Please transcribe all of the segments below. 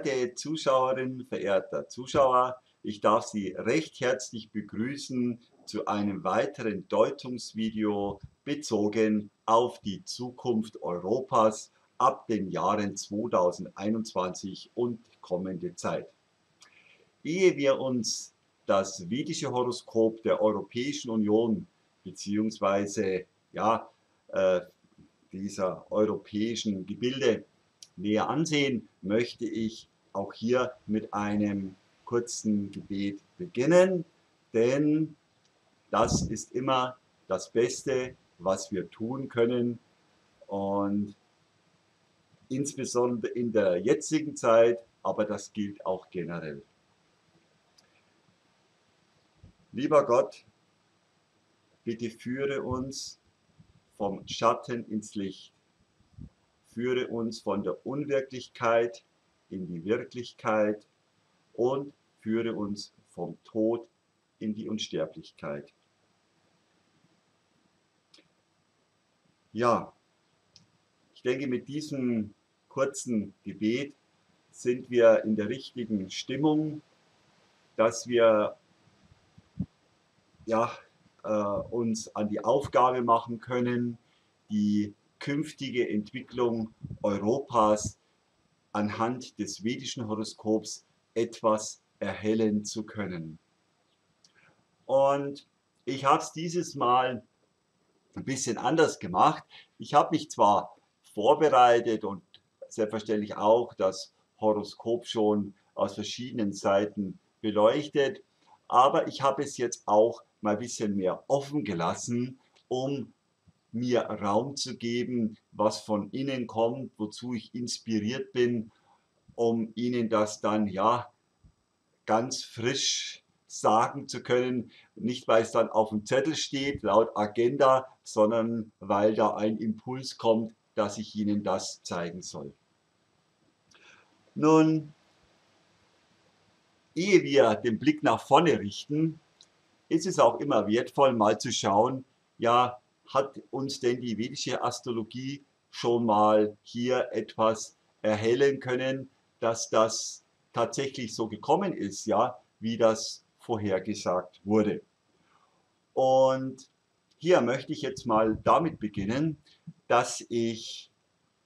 Verehrte Zuschauerinnen, verehrter Zuschauer, ich darf Sie recht herzlich begrüßen zu einem weiteren Deutungsvideo bezogen auf die Zukunft Europas ab den Jahren 2021 und kommende Zeit. Ehe wir uns das vedische Horoskop der Europäischen Union beziehungsweise ja, äh, dieser europäischen Gebilde näher ansehen, möchte ich auch hier mit einem kurzen Gebet beginnen, denn das ist immer das Beste, was wir tun können und insbesondere in der jetzigen Zeit, aber das gilt auch generell. Lieber Gott, bitte führe uns vom Schatten ins Licht. Führe uns von der Unwirklichkeit in die Wirklichkeit und führe uns vom Tod in die Unsterblichkeit. Ja, ich denke, mit diesem kurzen Gebet sind wir in der richtigen Stimmung, dass wir ja, äh, uns an die Aufgabe machen können, die künftige Entwicklung Europas anhand des vedischen Horoskops etwas erhellen zu können. Und ich habe es dieses Mal ein bisschen anders gemacht. Ich habe mich zwar vorbereitet und selbstverständlich auch das Horoskop schon aus verschiedenen Seiten beleuchtet, aber ich habe es jetzt auch mal ein bisschen mehr offen gelassen, um mir Raum zu geben, was von innen kommt, wozu ich inspiriert bin, um Ihnen das dann ja ganz frisch sagen zu können. Nicht, weil es dann auf dem Zettel steht, laut Agenda, sondern weil da ein Impuls kommt, dass ich Ihnen das zeigen soll. Nun, ehe wir den Blick nach vorne richten, ist es auch immer wertvoll, mal zu schauen, ja, hat uns denn die vedische Astrologie schon mal hier etwas erhellen können, dass das tatsächlich so gekommen ist, ja, wie das vorhergesagt wurde. Und hier möchte ich jetzt mal damit beginnen, dass ich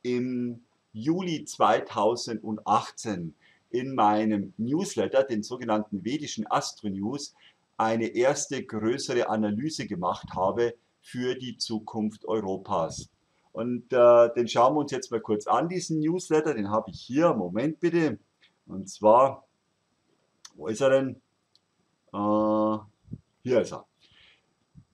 im Juli 2018 in meinem Newsletter, den sogenannten vedischen Astro News, eine erste größere Analyse gemacht habe für die Zukunft Europas. Und äh, den schauen wir uns jetzt mal kurz an, diesen Newsletter. Den habe ich hier. Moment bitte. Und zwar, wo ist er denn? Äh, hier ist er.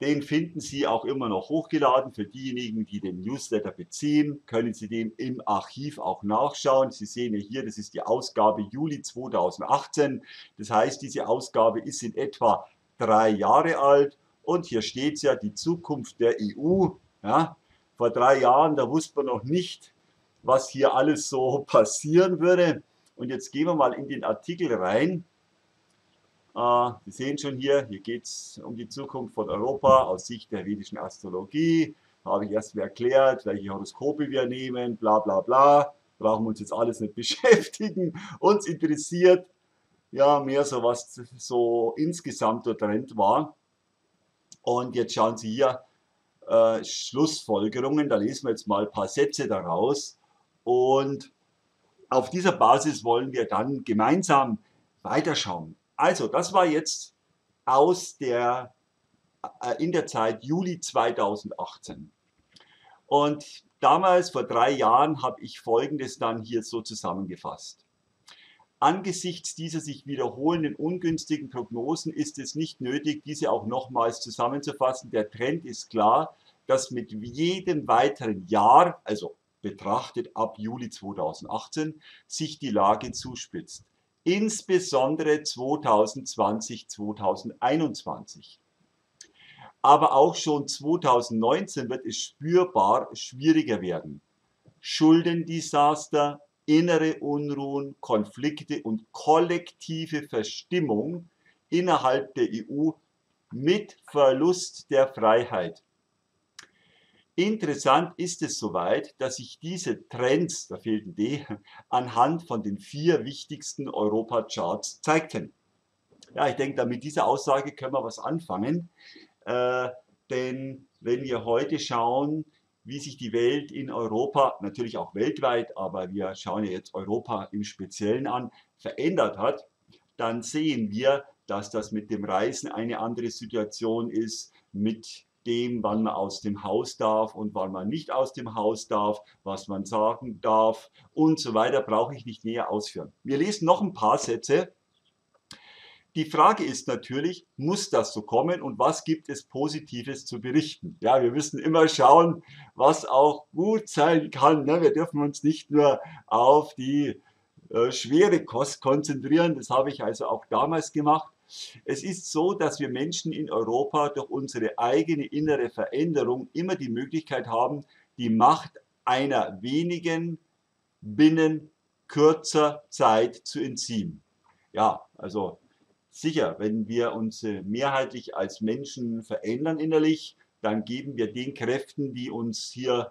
Den finden Sie auch immer noch hochgeladen. Für diejenigen, die den Newsletter beziehen, können Sie den im Archiv auch nachschauen. Sie sehen ja hier, das ist die Ausgabe Juli 2018. Das heißt, diese Ausgabe ist in etwa drei Jahre alt. Und hier steht es ja, die Zukunft der EU. Ja, vor drei Jahren, da wusste man noch nicht, was hier alles so passieren würde. Und jetzt gehen wir mal in den Artikel rein. Uh, Sie sehen schon hier, hier geht es um die Zukunft von Europa aus Sicht der vedischen Astrologie. Da habe ich erst mal erklärt, welche Horoskope wir nehmen, bla bla bla. Brauchen wir uns jetzt alles nicht beschäftigen. Uns interessiert ja mehr so, was so insgesamt der Trend war. Und jetzt schauen Sie hier, äh, Schlussfolgerungen, da lesen wir jetzt mal ein paar Sätze daraus. Und auf dieser Basis wollen wir dann gemeinsam weiterschauen. Also, das war jetzt aus der, äh, in der Zeit Juli 2018. Und damals, vor drei Jahren, habe ich Folgendes dann hier so zusammengefasst. Angesichts dieser sich wiederholenden ungünstigen Prognosen ist es nicht nötig, diese auch nochmals zusammenzufassen. Der Trend ist klar, dass mit jedem weiteren Jahr, also betrachtet ab Juli 2018, sich die Lage zuspitzt insbesondere 2020, 2021. Aber auch schon 2019 wird es spürbar schwieriger werden. Schuldendesaster, innere Unruhen, Konflikte und kollektive Verstimmung innerhalb der EU mit Verlust der Freiheit. Interessant ist es soweit, dass sich diese Trends, da fehlt ein D, anhand von den vier wichtigsten Europa-Charts zeigten. Ja, ich denke, mit dieser Aussage können wir was anfangen, äh, denn wenn wir heute schauen, wie sich die Welt in Europa, natürlich auch weltweit, aber wir schauen ja jetzt Europa im Speziellen an, verändert hat, dann sehen wir, dass das mit dem Reisen eine andere Situation ist, mit dem, wann man aus dem Haus darf und wann man nicht aus dem Haus darf, was man sagen darf und so weiter, brauche ich nicht näher ausführen. Wir lesen noch ein paar Sätze. Die Frage ist natürlich, muss das so kommen und was gibt es Positives zu berichten? Ja, wir müssen immer schauen, was auch gut sein kann. Ne? Wir dürfen uns nicht nur auf die äh, schwere Kost konzentrieren. Das habe ich also auch damals gemacht. Es ist so, dass wir Menschen in Europa durch unsere eigene innere Veränderung immer die Möglichkeit haben, die Macht einer wenigen binnen kürzer Zeit zu entziehen. Ja, also sicher, wenn wir uns mehrheitlich als Menschen verändern innerlich, dann geben wir den Kräften, die uns hier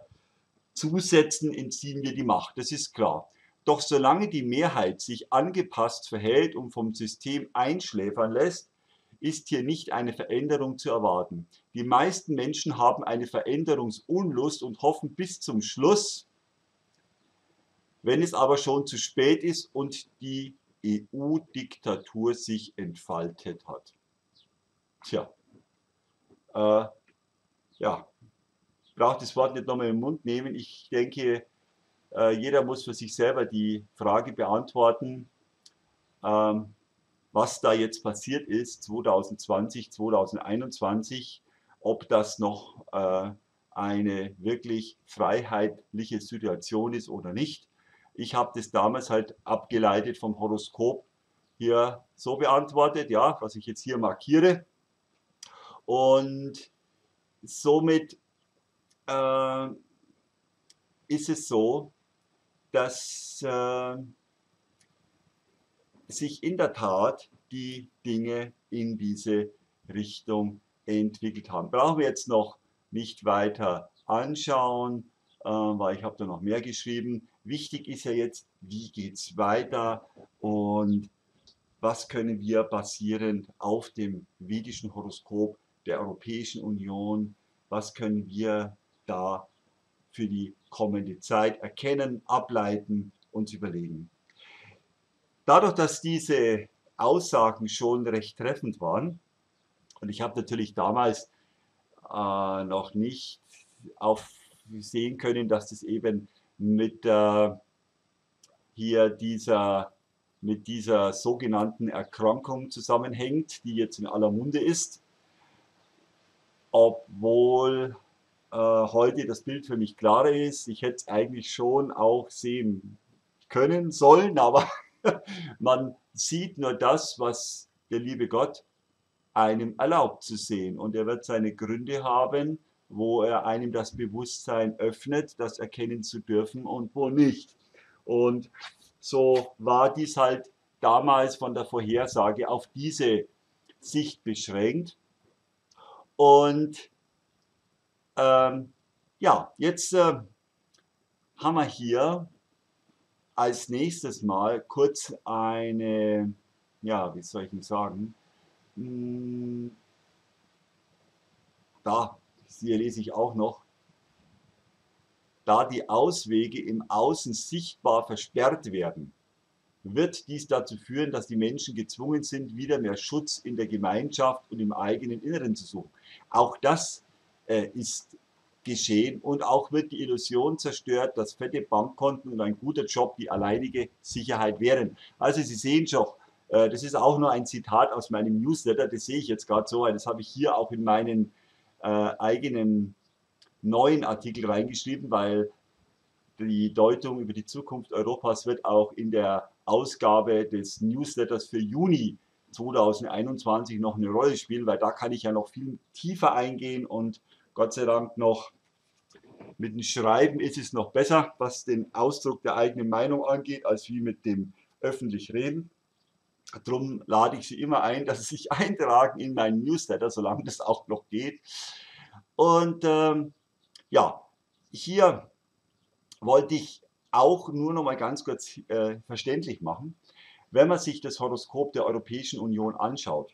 zusetzen, entziehen wir die Macht. Das ist klar. Doch solange die Mehrheit sich angepasst verhält und vom System einschläfern lässt, ist hier nicht eine Veränderung zu erwarten. Die meisten Menschen haben eine Veränderungsunlust und hoffen bis zum Schluss, wenn es aber schon zu spät ist und die EU-Diktatur sich entfaltet hat. Tja, äh, ja, ich brauche das Wort nicht nochmal im Mund nehmen. Ich denke, äh, jeder muss für sich selber die Frage beantworten, ähm, was da jetzt passiert ist 2020, 2021, ob das noch äh, eine wirklich freiheitliche Situation ist oder nicht. Ich habe das damals halt abgeleitet vom Horoskop hier so beantwortet, ja, was ich jetzt hier markiere. Und somit äh, ist es so, dass äh, sich in der Tat die Dinge in diese Richtung entwickelt haben. Brauchen wir jetzt noch nicht weiter anschauen, äh, weil ich habe da noch mehr geschrieben. Wichtig ist ja jetzt, wie geht es weiter und was können wir basierend auf dem vedischen Horoskop der Europäischen Union, was können wir da für die kommende Zeit erkennen, ableiten, uns überlegen. Dadurch, dass diese Aussagen schon recht treffend waren, und ich habe natürlich damals äh, noch nicht auf sehen können, dass das eben mit äh, hier dieser mit dieser sogenannten Erkrankung zusammenhängt, die jetzt in aller Munde ist, obwohl äh, heute das Bild für mich klarer ist. Ich hätte es eigentlich schon auch sehen können sollen, aber man sieht nur das, was der liebe Gott einem erlaubt zu sehen. Und er wird seine Gründe haben, wo er einem das Bewusstsein öffnet, das erkennen zu dürfen und wo nicht. Und so war dies halt damals von der Vorhersage auf diese Sicht beschränkt. Und ähm, ja, jetzt äh, haben wir hier als nächstes Mal kurz eine, ja, wie soll ich denn sagen, hm, da, hier lese ich auch noch, da die Auswege im Außen sichtbar versperrt werden, wird dies dazu führen, dass die Menschen gezwungen sind, wieder mehr Schutz in der Gemeinschaft und im eigenen Inneren zu suchen. Auch das äh, ist geschehen und auch wird die Illusion zerstört, dass fette Bankkonten und ein guter Job die alleinige Sicherheit wären. Also Sie sehen schon, äh, das ist auch nur ein Zitat aus meinem Newsletter, das sehe ich jetzt gerade so, das habe ich hier auch in meinen äh, eigenen neuen Artikel reingeschrieben, weil die Deutung über die Zukunft Europas wird auch in der Ausgabe des Newsletters für Juni 2021 noch eine Rolle spielen, weil da kann ich ja noch viel tiefer eingehen und Gott sei Dank noch mit dem Schreiben ist es noch besser, was den Ausdruck der eigenen Meinung angeht, als wie mit dem öffentlich Reden. Darum lade ich Sie immer ein, dass Sie sich eintragen in meinen Newsletter, solange das auch noch geht. Und ähm, ja, hier wollte ich auch nur noch mal ganz kurz äh, verständlich machen. Wenn man sich das Horoskop der Europäischen Union anschaut,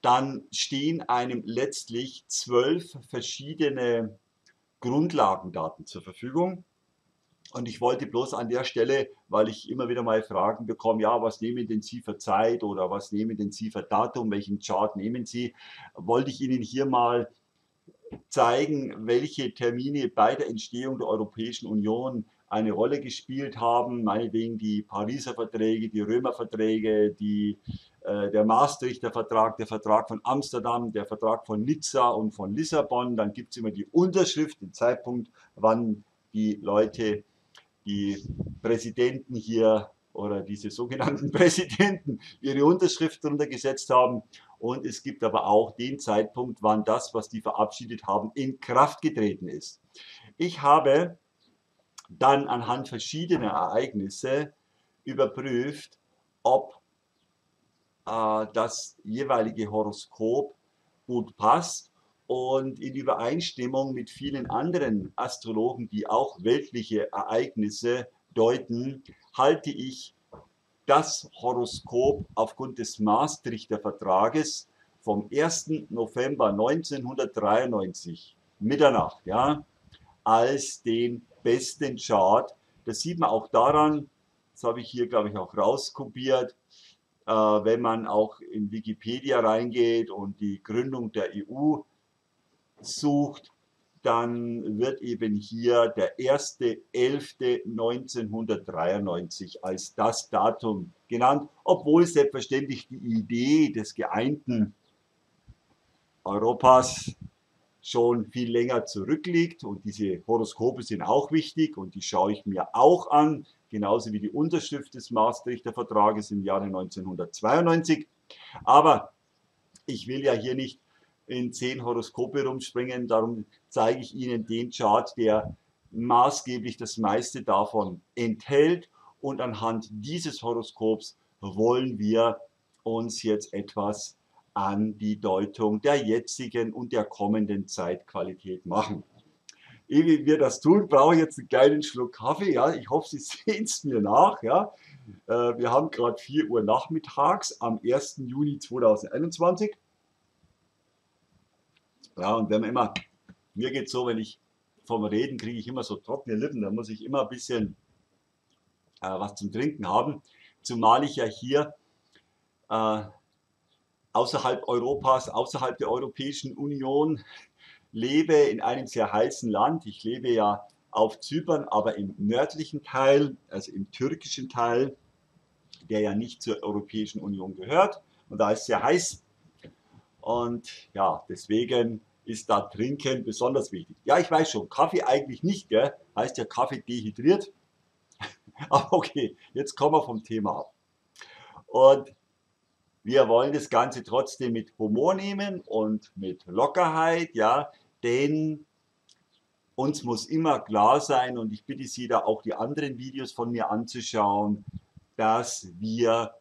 dann stehen einem letztlich zwölf verschiedene Grundlagendaten zur Verfügung. Und ich wollte bloß an der Stelle, weil ich immer wieder mal Fragen bekomme, ja, was nehmen denn Sie für Zeit oder was nehmen denn Sie für Datum, welchen Chart nehmen Sie, wollte ich Ihnen hier mal zeigen, welche Termine bei der Entstehung der Europäischen Union eine Rolle gespielt haben, meinetwegen die Pariser Verträge, die Römer Verträge, die, äh, der Maastrichter Vertrag, der Vertrag von Amsterdam, der Vertrag von Nizza und von Lissabon. Dann gibt es immer die Unterschrift, den Zeitpunkt, wann die Leute, die Präsidenten hier oder diese sogenannten Präsidenten ihre Unterschrift darunter gesetzt haben. Und es gibt aber auch den Zeitpunkt, wann das, was die verabschiedet haben, in Kraft getreten ist. Ich habe dann anhand verschiedener Ereignisse überprüft, ob äh, das jeweilige Horoskop gut passt und in Übereinstimmung mit vielen anderen Astrologen, die auch weltliche Ereignisse deuten, halte ich das Horoskop aufgrund des Maastrichter Vertrages vom 1. November 1993 Mitternacht ja, als den besten Chart. Das sieht man auch daran, das habe ich hier, glaube ich, auch rauskopiert, äh, wenn man auch in Wikipedia reingeht und die Gründung der EU sucht, dann wird eben hier der 1.11.1993 als das Datum genannt, obwohl selbstverständlich die Idee des geeinten Europas schon viel länger zurückliegt und diese Horoskope sind auch wichtig und die schaue ich mir auch an, genauso wie die Unterschrift des Maastrichter Vertrages im Jahre 1992. Aber ich will ja hier nicht in zehn Horoskope rumspringen, darum zeige ich Ihnen den Chart, der maßgeblich das meiste davon enthält und anhand dieses Horoskops wollen wir uns jetzt etwas an die Deutung der jetzigen und der kommenden Zeitqualität machen. Ehe wir das tun, brauche ich jetzt einen kleinen Schluck Kaffee. Ja, ich hoffe, Sie sehen es mir nach. Ja. Äh, wir haben gerade 4 Uhr nachmittags am 1. Juni 2021. Ja, und wenn man immer, mir geht so, wenn ich vom Reden kriege ich immer so trockene Lippen, da muss ich immer ein bisschen äh, was zum Trinken haben. Zumal ich ja hier äh, außerhalb Europas, außerhalb der Europäischen Union lebe, in einem sehr heißen Land. Ich lebe ja auf Zypern, aber im nördlichen Teil, also im türkischen Teil, der ja nicht zur Europäischen Union gehört. Und da ist es sehr heiß. Und ja, deswegen ist da Trinken besonders wichtig. Ja, ich weiß schon, Kaffee eigentlich nicht, gell? heißt ja Kaffee dehydriert. Aber okay, jetzt kommen wir vom Thema ab. Und wir wollen das Ganze trotzdem mit Humor nehmen und mit Lockerheit, ja, denn uns muss immer klar sein und ich bitte Sie da auch die anderen Videos von mir anzuschauen, dass wir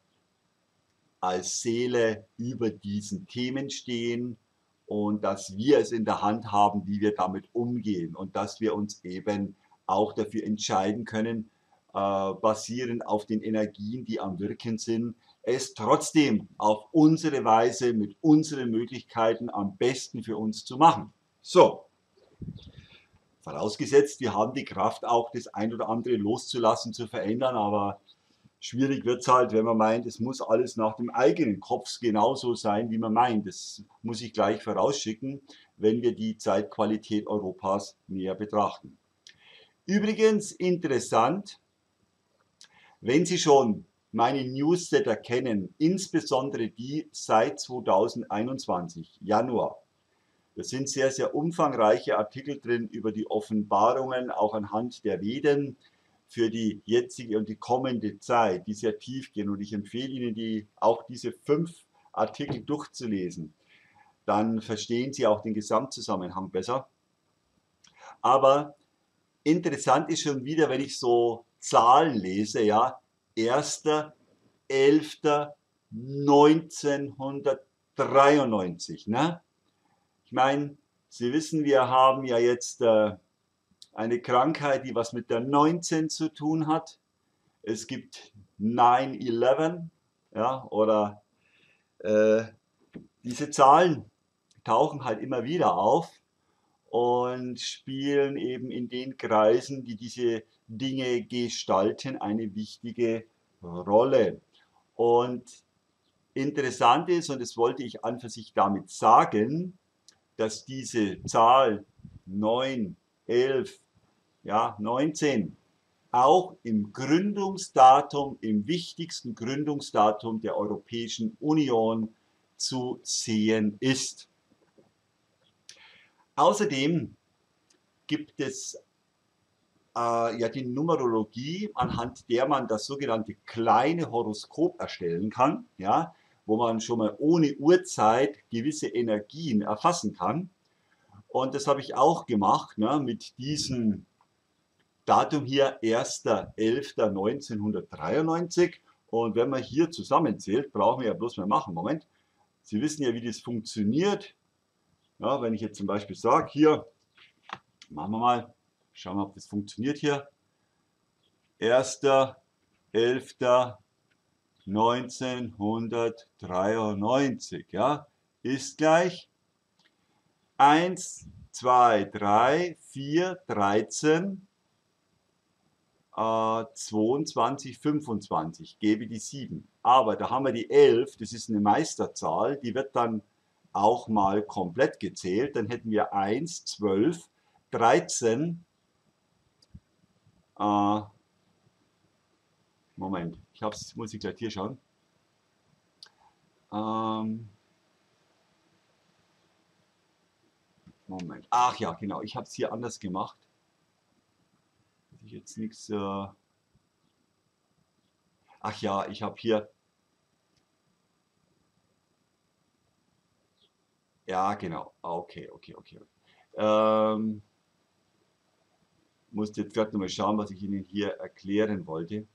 als Seele über diesen Themen stehen und dass wir es in der Hand haben, wie wir damit umgehen und dass wir uns eben auch dafür entscheiden können, äh, basierend auf den Energien, die am Wirken sind, es trotzdem auf unsere Weise mit unseren Möglichkeiten am besten für uns zu machen. So, vorausgesetzt, wir haben die Kraft auch das ein oder andere loszulassen, zu verändern, aber schwierig wird es halt, wenn man meint, es muss alles nach dem eigenen Kopf genauso sein, wie man meint. Das muss ich gleich vorausschicken, wenn wir die Zeitqualität Europas näher betrachten. Übrigens interessant, wenn Sie schon meine Newsletter kennen, insbesondere die seit 2021, Januar. Da sind sehr, sehr umfangreiche Artikel drin über die Offenbarungen, auch anhand der Veden für die jetzige und die kommende Zeit, die sehr tief gehen. Und ich empfehle Ihnen, die, auch diese fünf Artikel durchzulesen. Dann verstehen Sie auch den Gesamtzusammenhang besser. Aber interessant ist schon wieder, wenn ich so Zahlen lese, ja, 1.11.1993. Ne? Ich meine, Sie wissen, wir haben ja jetzt äh, eine Krankheit, die was mit der 19 zu tun hat. Es gibt 9-11 ja, oder äh, diese Zahlen tauchen halt immer wieder auf und spielen eben in den Kreisen, die diese Dinge gestalten, eine wichtige Rolle. Und interessant ist, und das wollte ich an für sich damit sagen, dass diese Zahl 9, 11, ja, 19 auch im Gründungsdatum, im wichtigsten Gründungsdatum der Europäischen Union zu sehen ist. Außerdem gibt es äh, ja die Numerologie, anhand der man das sogenannte kleine Horoskop erstellen kann, ja, wo man schon mal ohne Uhrzeit gewisse Energien erfassen kann. Und das habe ich auch gemacht ne, mit diesem Datum hier 1.11.1993. Und wenn man hier zusammenzählt, brauchen wir ja bloß mal machen. Moment, Sie wissen ja, wie das funktioniert. Ja, wenn ich jetzt zum Beispiel sage, hier, machen wir mal, schauen wir, ob das funktioniert hier. 1.11.1993, ja, ist gleich 1, 2, 3, 4, 13, äh, 22, 25, gebe die 7. Aber da haben wir die 11, das ist eine Meisterzahl, die wird dann auch mal komplett gezählt, dann hätten wir 1, 12, 13, äh, Moment, ich hab's, muss ich gleich hier schauen. Ähm, Moment, ach ja, genau, ich habe es hier anders gemacht. Jetzt nichts... Äh, ach ja, ich habe hier Ja, genau. Ah, okay, okay, okay. Ähm, musste jetzt gerade nochmal schauen, was ich Ihnen hier erklären wollte.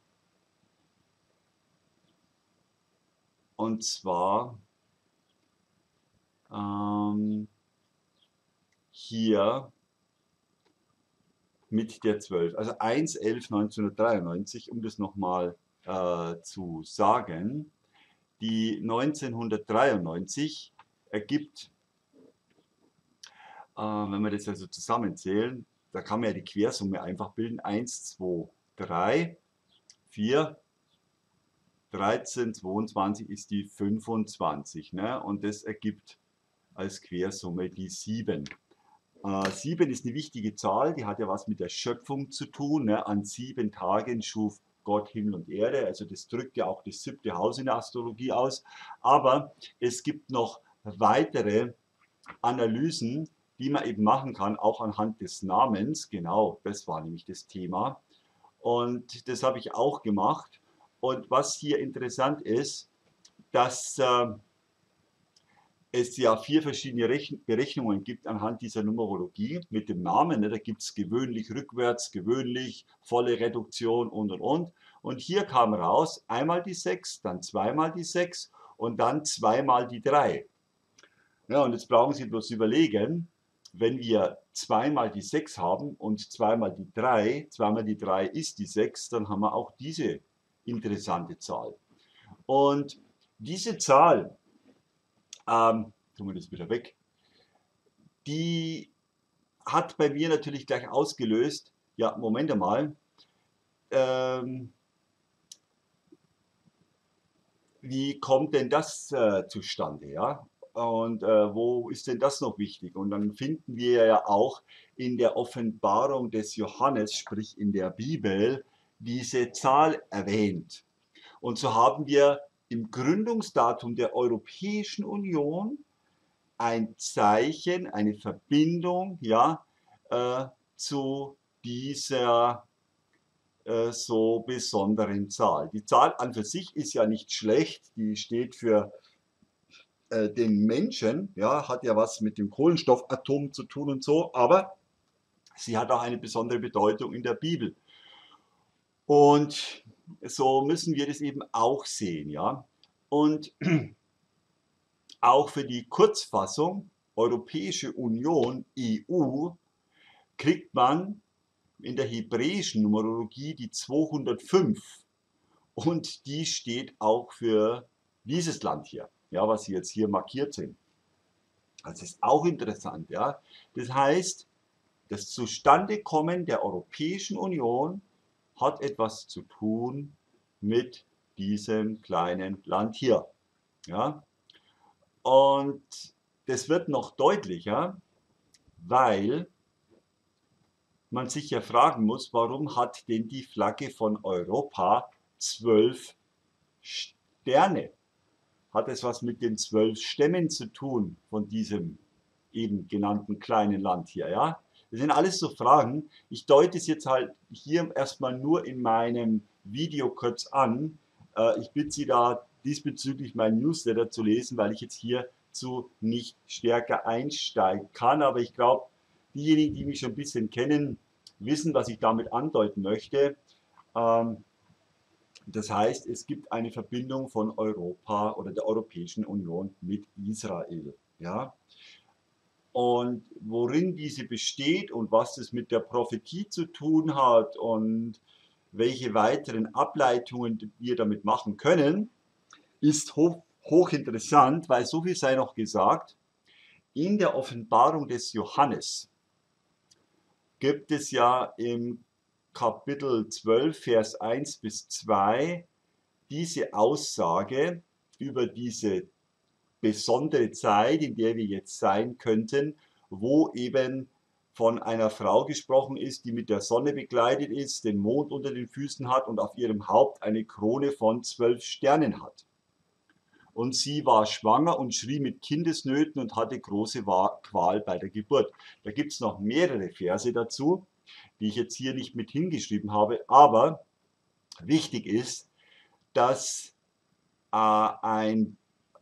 Und zwar ähm, hier mit der 12. Also 1.11.1993, um das nochmal äh, zu sagen. Die 1993 ergibt äh, wenn wir das also zusammenzählen, da kann man ja die Quersumme einfach bilden. 1, 2, 3, 4, 13, 22 ist die 25. Ne? Und das ergibt als Quersumme die 7. Äh, 7 ist eine wichtige Zahl, die hat ja was mit der Schöpfung zu tun. Ne? An sieben Tagen schuf Gott Himmel und Erde. Also das drückt ja auch das siebte Haus in der Astrologie aus. Aber es gibt noch weitere Analysen, die man eben machen kann, auch anhand des Namens. Genau, das war nämlich das Thema. Und das habe ich auch gemacht. Und was hier interessant ist, dass äh, es ja vier verschiedene Rechn Berechnungen gibt anhand dieser Numerologie mit dem Namen. Ne? Da gibt es gewöhnlich, rückwärts, gewöhnlich, volle Reduktion und und und. Und hier kam raus einmal die 6, dann zweimal die 6 und dann zweimal die 3. Ja, und jetzt brauchen Sie bloß überlegen, wenn wir zweimal die 6 haben und zweimal die 3, zweimal die 3 ist die 6, dann haben wir auch diese interessante Zahl. Und diese Zahl, ähm, tun wir das wieder weg, die hat bei mir natürlich gleich ausgelöst, ja, Moment einmal, ähm, wie kommt denn das äh, zustande? Ja? Und äh, wo ist denn das noch wichtig? Und dann finden wir ja auch in der Offenbarung des Johannes, sprich in der Bibel, diese Zahl erwähnt. Und so haben wir im Gründungsdatum der Europäischen Union ein Zeichen, eine Verbindung ja, äh, zu dieser äh, so besonderen Zahl. Die Zahl an für sich ist ja nicht schlecht, die steht für äh, den Menschen, ja, hat ja was mit dem Kohlenstoffatom zu tun und so, aber sie hat auch eine besondere Bedeutung in der Bibel. Und so müssen wir das eben auch sehen, ja. Und auch für die Kurzfassung Europäische Union, EU, kriegt man in der hebräischen Numerologie die 205 und die steht auch für dieses Land hier, ja, was jetzt hier markiert sind. Das ist auch interessant, ja. Das heißt, das Zustandekommen der Europäischen Union hat etwas zu tun mit diesem kleinen Land hier, ja. Und das wird noch deutlicher, weil man sich ja fragen muss, warum hat denn die Flagge von Europa zwölf Sterne? Hat es was mit den zwölf Stämmen zu tun von diesem eben genannten kleinen Land hier, ja? Das sind alles so Fragen. Ich deute es jetzt halt hier erstmal nur in meinem Video kurz an. Äh, ich bitte Sie da diesbezüglich mein Newsletter zu lesen, weil ich jetzt hierzu nicht stärker einsteigen kann. Aber ich glaube, diejenigen, die mich schon ein bisschen kennen, wissen, was ich damit andeuten möchte. Ähm, das heißt, es gibt eine Verbindung von Europa oder der Europäischen Union mit Israel. Ja? Und worin diese besteht und was es mit der Prophetie zu tun hat und welche weiteren Ableitungen wir damit machen können, ist hoch, hochinteressant, weil so viel sei noch gesagt. In der Offenbarung des Johannes gibt es ja im Kapitel 12, Vers 1 bis 2 diese Aussage über diese besondere Zeit, in der wir jetzt sein könnten, wo eben von einer Frau gesprochen ist, die mit der Sonne begleitet ist, den Mond unter den Füßen hat und auf ihrem Haupt eine Krone von zwölf Sternen hat. Und sie war schwanger und schrie mit Kindesnöten und hatte große Qual bei der Geburt. Da gibt es noch mehrere Verse dazu, die ich jetzt hier nicht mit hingeschrieben habe, aber wichtig ist, dass äh, ein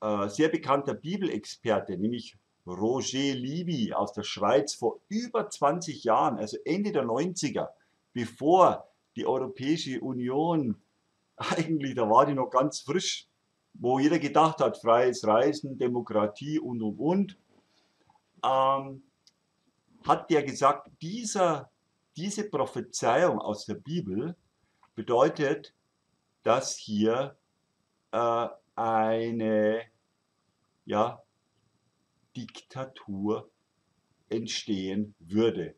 äh, sehr bekannter Bibelexperte, nämlich Roger Liby aus der Schweiz vor über 20 Jahren, also Ende der 90er, bevor die Europäische Union, eigentlich, da war die noch ganz frisch, wo jeder gedacht hat, freies Reisen, Demokratie und, und, und, ähm, hat der gesagt, dieser, diese Prophezeiung aus der Bibel bedeutet, dass hier äh, eine ja, Diktatur entstehen würde.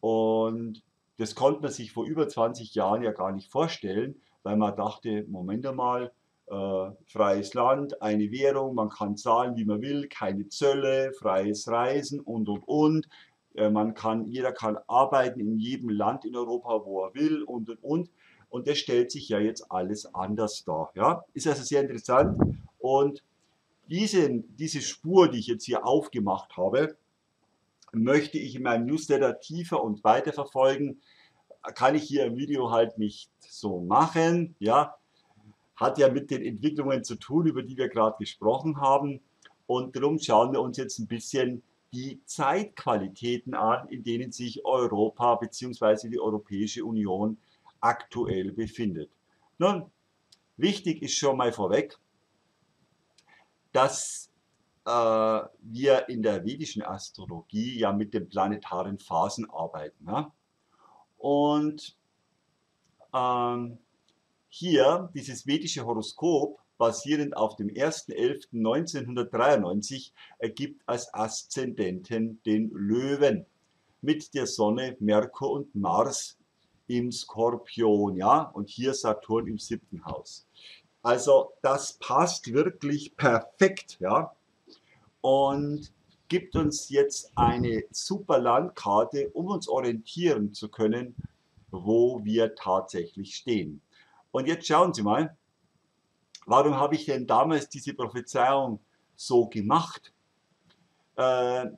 Und das konnte man sich vor über 20 Jahren ja gar nicht vorstellen, weil man dachte, Moment einmal, äh, freies Land, eine Währung, man kann zahlen, wie man will, keine Zölle, freies Reisen und und und. Äh, man kann, jeder kann arbeiten in jedem Land in Europa, wo er will und und und. Und das stellt sich ja jetzt alles anders dar. Ja? Ist also sehr interessant. Und diese, diese Spur, die ich jetzt hier aufgemacht habe, möchte ich in meinem Newsletter tiefer und weiter verfolgen. Kann ich hier im Video halt nicht so machen. Ja, hat ja mit den Entwicklungen zu tun, über die wir gerade gesprochen haben. Und darum schauen wir uns jetzt ein bisschen die Zeitqualitäten an, in denen sich Europa bzw. die Europäische Union aktuell befindet. Nun, wichtig ist schon mal vorweg, dass äh, wir in der vedischen Astrologie ja mit den planetaren Phasen arbeiten. Ne? Und ähm, hier dieses vedische Horoskop basierend auf dem 1.11.1993 ergibt als Aszendenten den Löwen mit der Sonne, Merkur und Mars im Skorpion, ja, und hier Saturn im siebten Haus. Also das passt wirklich perfekt, ja. Und gibt uns jetzt eine super Landkarte, um uns orientieren zu können, wo wir tatsächlich stehen. Und jetzt schauen Sie mal, warum habe ich denn damals diese Prophezeiung so gemacht? Äh,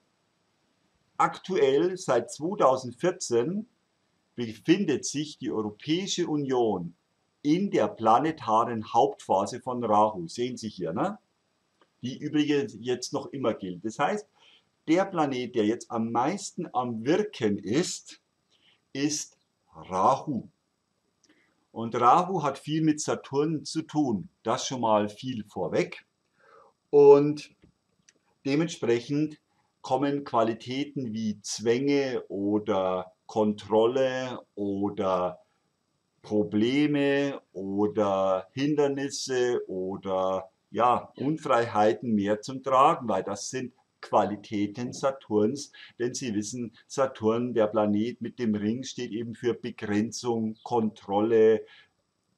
aktuell seit 2014 befindet sich die Europäische Union in der planetaren Hauptphase von Rahu. Sehen Sie hier, ne? die übrigens jetzt noch immer gilt. Das heißt, der Planet, der jetzt am meisten am Wirken ist, ist Rahu. Und Rahu hat viel mit Saturn zu tun. Das schon mal viel vorweg. Und dementsprechend kommen Qualitäten wie Zwänge oder Kontrolle oder Probleme oder Hindernisse oder ja, Unfreiheiten mehr zum Tragen, weil das sind Qualitäten Saturns, denn Sie wissen, Saturn, der Planet mit dem Ring, steht eben für Begrenzung, Kontrolle,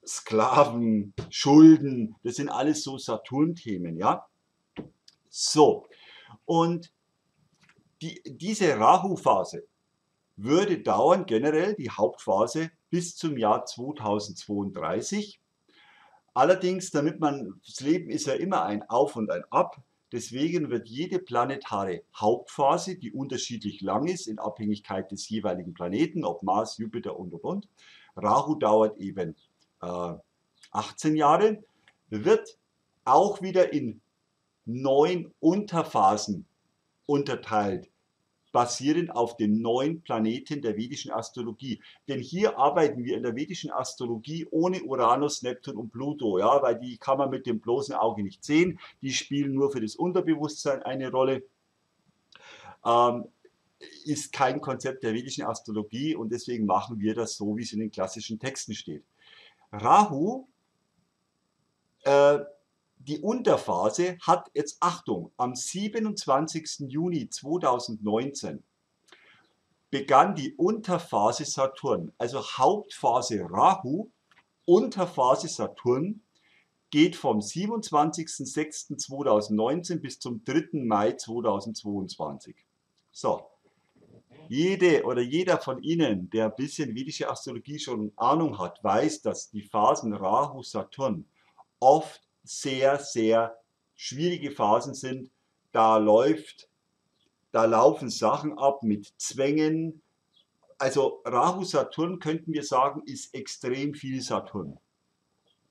Sklaven, Schulden, das sind alles so Saturn-Themen, ja? So, und die, diese Rahu-Phase würde dauern, generell die Hauptphase, bis zum Jahr 2032. Allerdings, damit man, das Leben ist ja immer ein Auf und ein Ab, deswegen wird jede planetare Hauptphase, die unterschiedlich lang ist, in Abhängigkeit des jeweiligen Planeten, ob Mars, Jupiter und und und, Rahu dauert eben äh, 18 Jahre, wird auch wieder in neun Unterphasen unterteilt, basierend auf den neun Planeten der vedischen Astrologie. Denn hier arbeiten wir in der vedischen Astrologie ohne Uranus, Neptun und Pluto, ja, weil die kann man mit dem bloßen Auge nicht sehen. Die spielen nur für das Unterbewusstsein eine Rolle. Ähm, ist kein Konzept der vedischen Astrologie und deswegen machen wir das so, wie es in den klassischen Texten steht. Rahu äh, die Unterphase hat jetzt Achtung, am 27. Juni 2019 begann die Unterphase Saturn, also Hauptphase Rahu, Unterphase Saturn geht vom 27.06.2019 bis zum 3. Mai 2022. So, jede oder jeder von Ihnen, der ein bisschen vedische Astrologie schon Ahnung hat, weiß, dass die Phasen Rahu, Saturn oft sehr, sehr schwierige Phasen sind. Da läuft, da laufen Sachen ab mit Zwängen. Also Rahu Saturn könnten wir sagen, ist extrem viel Saturn.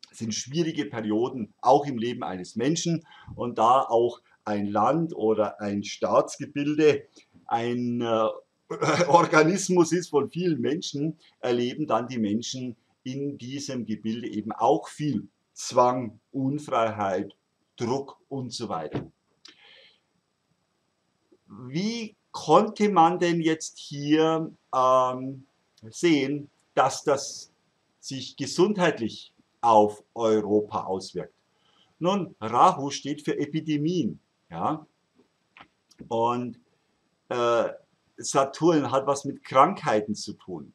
Das sind schwierige Perioden, auch im Leben eines Menschen. Und da auch ein Land oder ein Staatsgebilde ein äh, Organismus ist von vielen Menschen, erleben dann die Menschen in diesem Gebilde eben auch viel. Zwang, Unfreiheit, Druck und so weiter. Wie konnte man denn jetzt hier ähm, sehen, dass das sich gesundheitlich auf Europa auswirkt? Nun, Rahu steht für Epidemien. Ja? Und äh, Saturn hat was mit Krankheiten zu tun.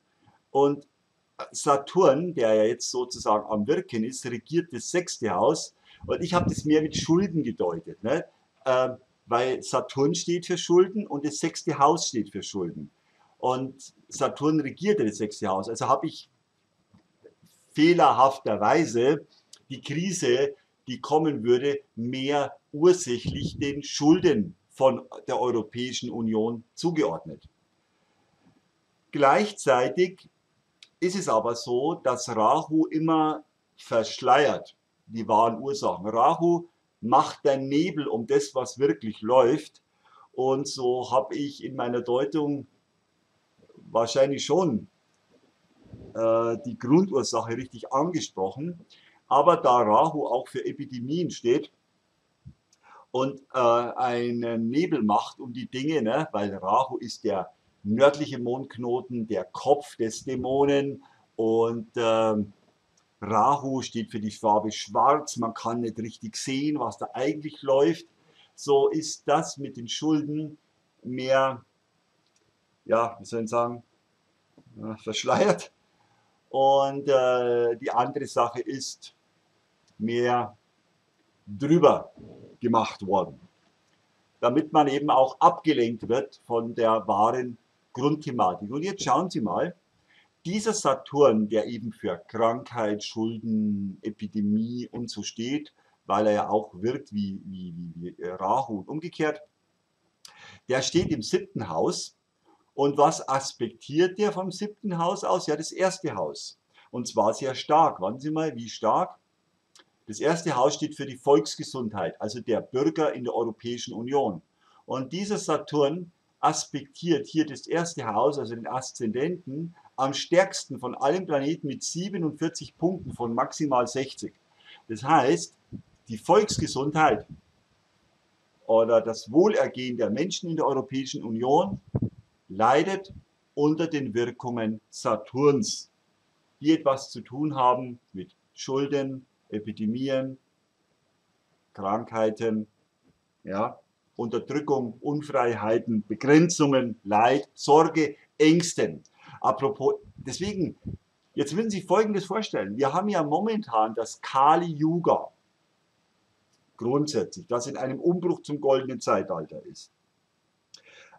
Und Saturn, der ja jetzt sozusagen am Wirken ist, regiert das sechste Haus. Und ich habe das mehr mit Schulden gedeutet, ne? äh, weil Saturn steht für Schulden und das sechste Haus steht für Schulden. Und Saturn regierte das sechste Haus. Also habe ich fehlerhafterweise die Krise, die kommen würde, mehr ursächlich den Schulden von der Europäischen Union zugeordnet. Gleichzeitig ist es aber so, dass Rahu immer verschleiert die wahren Ursachen. Rahu macht der Nebel um das, was wirklich läuft. Und so habe ich in meiner Deutung wahrscheinlich schon äh, die Grundursache richtig angesprochen. Aber da Rahu auch für Epidemien steht und äh, einen Nebel macht um die Dinge, ne, weil Rahu ist der nördliche Mondknoten, der Kopf des Dämonen und ähm, Rahu steht für die Farbe Schwarz. Man kann nicht richtig sehen, was da eigentlich läuft. So ist das mit den Schulden mehr, ja, wie soll ich sagen, äh, verschleiert. Und äh, die andere Sache ist mehr drüber gemacht worden, damit man eben auch abgelenkt wird von der wahren Grundthematik. Und jetzt schauen Sie mal, dieser Saturn, der eben für Krankheit, Schulden, Epidemie und so steht, weil er ja auch wirkt wie, wie, wie, wie Rahu und umgekehrt, der steht im siebten Haus. Und was aspektiert der vom siebten Haus aus? Ja, das erste Haus. Und zwar sehr stark. Warten Sie mal, wie stark? Das erste Haus steht für die Volksgesundheit, also der Bürger in der Europäischen Union. Und dieser Saturn aspektiert hier das erste Haus, also den Aszendenten, am stärksten von allen Planeten mit 47 Punkten von maximal 60. Das heißt, die Volksgesundheit oder das Wohlergehen der Menschen in der Europäischen Union leidet unter den Wirkungen Saturns, die etwas zu tun haben mit Schulden, Epidemien, Krankheiten, ja, Unterdrückung, Unfreiheiten, Begrenzungen, Leid, Sorge, Ängsten. Apropos, deswegen, jetzt müssen Sie Folgendes vorstellen. Wir haben ja momentan das Kali Yuga. Grundsätzlich, das in einem Umbruch zum goldenen Zeitalter ist.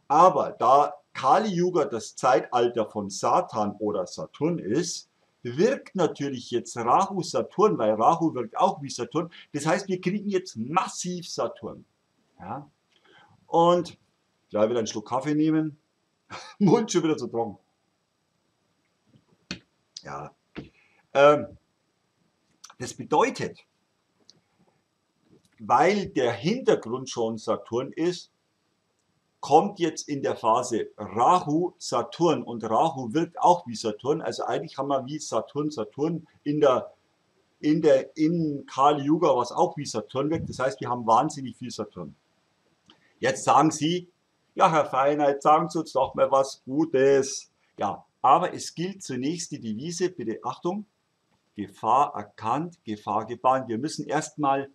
Aber da Kali Yuga das Zeitalter von Satan oder Saturn ist, wirkt natürlich jetzt Rahu Saturn, weil Rahu wirkt auch wie Saturn. Das heißt, wir kriegen jetzt massiv Saturn. Ja? Und gleich wieder einen Schluck Kaffee nehmen. Mund schon wieder zu trocken. Ja. Ähm, das bedeutet, weil der Hintergrund schon Saturn ist, kommt jetzt in der Phase Rahu Saturn und Rahu wirkt auch wie Saturn. Also eigentlich haben wir wie Saturn Saturn in der in der in Kali Yuga was auch wie Saturn wirkt. Das heißt, wir haben wahnsinnig viel Saturn. Jetzt sagen Sie, ja Herr Feinheit, sagen Sie uns doch mal was Gutes. Ja, aber es gilt zunächst die Devise, bitte Achtung, Gefahr erkannt, Gefahr gebannt. Wir müssen erstmal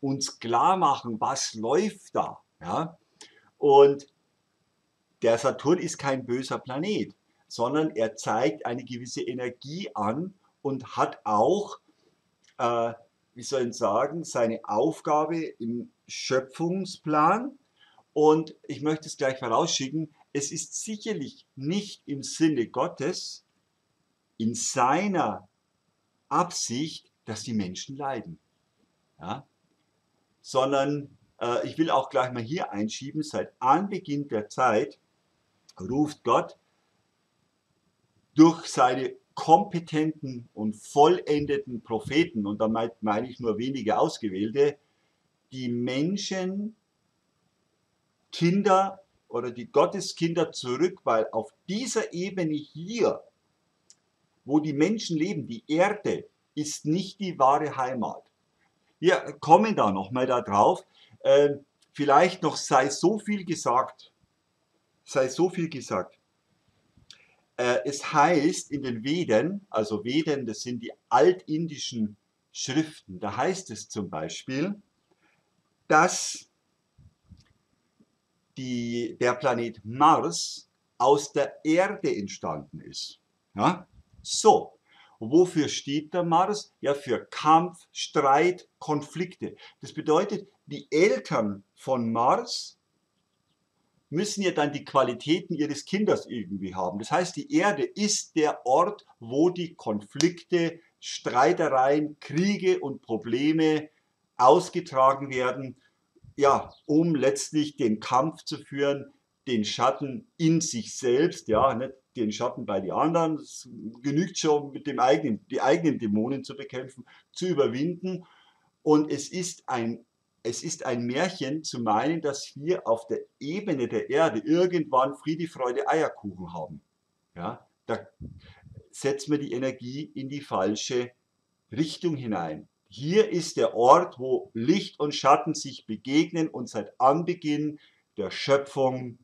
uns klar machen, was läuft da. Ja? Und der Saturn ist kein böser Planet, sondern er zeigt eine gewisse Energie an und hat auch, äh, wie soll ich sagen, seine Aufgabe im Schöpfungsplan. Und ich möchte es gleich vorausschicken, es ist sicherlich nicht im Sinne Gottes, in seiner Absicht, dass die Menschen leiden. Ja? Sondern äh, ich will auch gleich mal hier einschieben, seit Anbeginn der Zeit ruft Gott durch seine kompetenten und vollendeten Propheten, und damit meine ich nur wenige ausgewählte, die Menschen, Kinder oder die Gotteskinder zurück, weil auf dieser Ebene hier, wo die Menschen leben, die Erde, ist nicht die wahre Heimat. Wir kommen da nochmal da drauf. Äh, vielleicht noch sei so viel gesagt, sei so viel gesagt. Äh, es heißt in den Veden, also Veden, das sind die altindischen Schriften, da heißt es zum Beispiel, dass die, der Planet Mars aus der Erde entstanden ist. Ja? So, wofür steht der Mars? Ja, für Kampf, Streit, Konflikte. Das bedeutet, die Eltern von Mars müssen ja dann die Qualitäten ihres Kindes irgendwie haben. Das heißt, die Erde ist der Ort, wo die Konflikte, Streitereien, Kriege und Probleme ausgetragen werden, ja, um letztlich den Kampf zu führen, den Schatten in sich selbst, ja, nicht den Schatten bei den anderen, es genügt schon mit dem eigenen, die eigenen Dämonen zu bekämpfen, zu überwinden. Und es ist ein es ist ein Märchen zu meinen, dass wir auf der Ebene der Erde irgendwann Friede, Freude, Eierkuchen haben. Ja, da setzt man die Energie in die falsche Richtung hinein. Hier ist der Ort, wo Licht und Schatten sich begegnen und seit Anbeginn der Schöpfung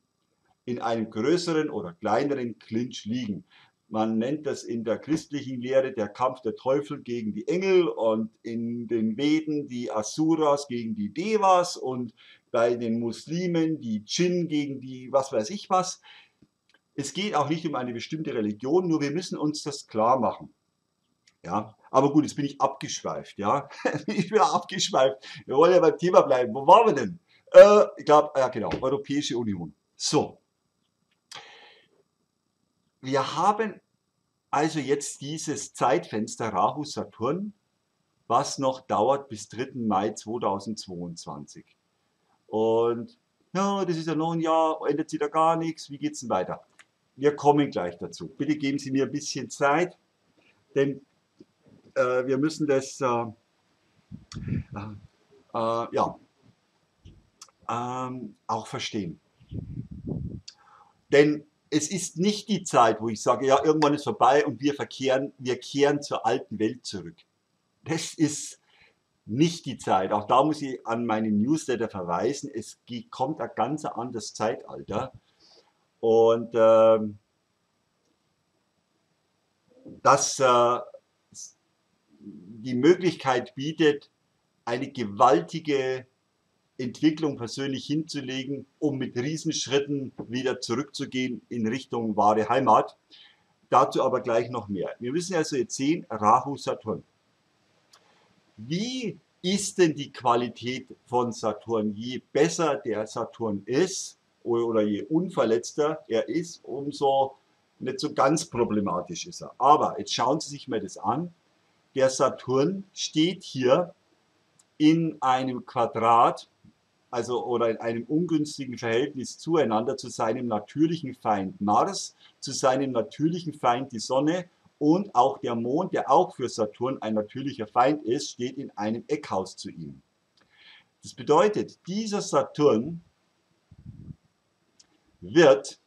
in einem größeren oder kleineren Clinch liegen. Man nennt das in der christlichen Lehre der Kampf der Teufel gegen die Engel und in den Veden die Asuras gegen die Devas und bei den Muslimen die Djinn gegen die was weiß ich was. Es geht auch nicht um eine bestimmte Religion, nur wir müssen uns das klar machen. Ja, aber gut, jetzt bin ich abgeschweift, ja. ich bin abgeschweift. Wir wollen ja beim Thema bleiben. Wo waren wir denn? Äh, ich glaube, ja genau, Europäische Union. So, wir haben also jetzt dieses Zeitfenster Rahu Saturn, was noch dauert bis 3. Mai 2022. Und ja, das ist ja noch ein Jahr, ändert sich da gar nichts, wie geht es denn weiter? Wir kommen gleich dazu. Bitte geben Sie mir ein bisschen Zeit, denn äh, wir müssen das äh, äh, ja, ähm, auch verstehen. Denn es ist nicht die Zeit, wo ich sage, ja, irgendwann ist vorbei und wir verkehren, wir kehren zur alten Welt zurück. Das ist nicht die Zeit. Auch da muss ich an meinen Newsletter verweisen. Es kommt ein ganz anderes Zeitalter. Und ähm, das äh, die Möglichkeit bietet, eine gewaltige Entwicklung persönlich hinzulegen, um mit Riesenschritten wieder zurückzugehen in Richtung wahre Heimat. Dazu aber gleich noch mehr. Wir müssen also jetzt sehen, Rahu Saturn. Wie ist denn die Qualität von Saturn? Je besser der Saturn ist oder je unverletzter er ist, umso nicht so ganz problematisch ist er. Aber jetzt schauen Sie sich mal das an. Der Saturn steht hier in einem Quadrat, also oder in einem ungünstigen Verhältnis zueinander zu seinem natürlichen Feind Mars, zu seinem natürlichen Feind die Sonne und auch der Mond, der auch für Saturn ein natürlicher Feind ist, steht in einem Eckhaus zu ihm. Das bedeutet, dieser Saturn wird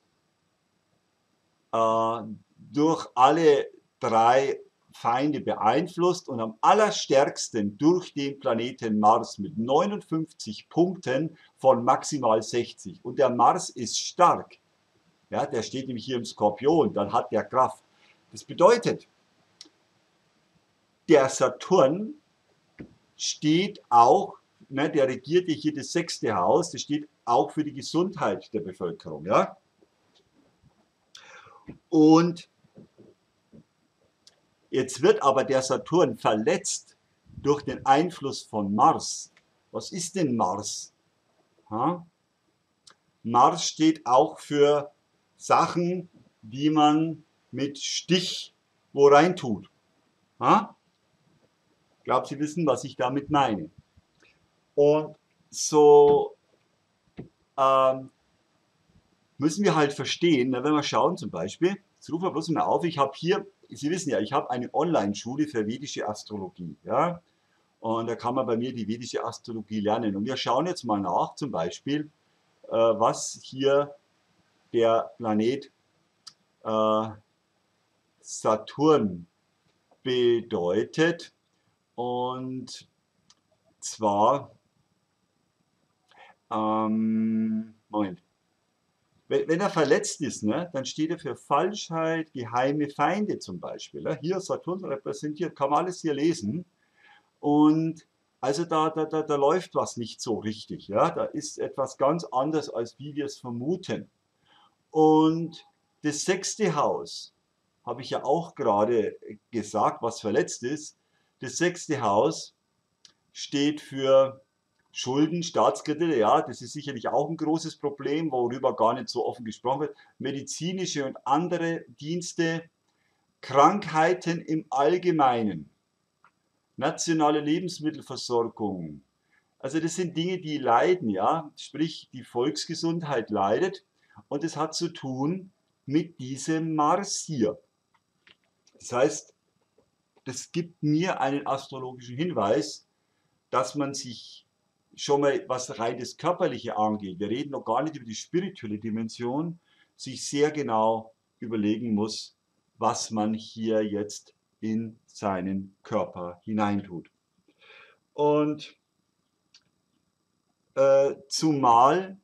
äh, durch alle drei Feinde beeinflusst und am allerstärksten durch den Planeten Mars mit 59 Punkten von maximal 60. Und der Mars ist stark. Ja, der steht nämlich hier im Skorpion, dann hat der Kraft. Das bedeutet, der Saturn steht auch, ne, der regiert hier das sechste Haus, das steht auch für die Gesundheit der Bevölkerung. Ja? Und Jetzt wird aber der Saturn verletzt durch den Einfluss von Mars. Was ist denn Mars? Ha? Mars steht auch für Sachen, die man mit Stich wo rein tut. Ich glaube, Sie wissen, was ich damit meine. Und so ähm, müssen wir halt verstehen, wenn wir schauen zum Beispiel, jetzt rufen wir bloß mal auf, ich habe hier Sie wissen ja, ich habe eine Online-Schule für vedische Astrologie. Ja? Und da kann man bei mir die vedische Astrologie lernen. Und wir schauen jetzt mal nach, zum Beispiel, äh, was hier der Planet äh, Saturn bedeutet. Und zwar, ähm, Moment, wenn, er verletzt ist, ne, dann steht er für Falschheit, geheime Feinde zum Beispiel. Ne? Hier Saturn repräsentiert, kann man alles hier lesen. Und also da, da, da, da läuft was nicht so richtig. Ja? Da ist etwas ganz anderes, als wie wir es vermuten. Und das sechste Haus, habe ich ja auch gerade gesagt, was verletzt ist. Das sechste Haus steht für Schulden, Staatskredite, ja, das ist sicherlich auch ein großes Problem, worüber gar nicht so offen gesprochen wird. Medizinische und andere Dienste, Krankheiten im Allgemeinen, nationale Lebensmittelversorgung. Also das sind Dinge, die leiden, ja, sprich die Volksgesundheit leidet und es hat zu tun mit diesem Mars hier. Das heißt, das gibt mir einen astrologischen Hinweis, dass man sich schon mal, was rein das Körperliche angeht, wir reden noch gar nicht über die spirituelle Dimension, sich sehr genau überlegen muss, was man hier jetzt in seinen Körper hineintut. Und äh, zumal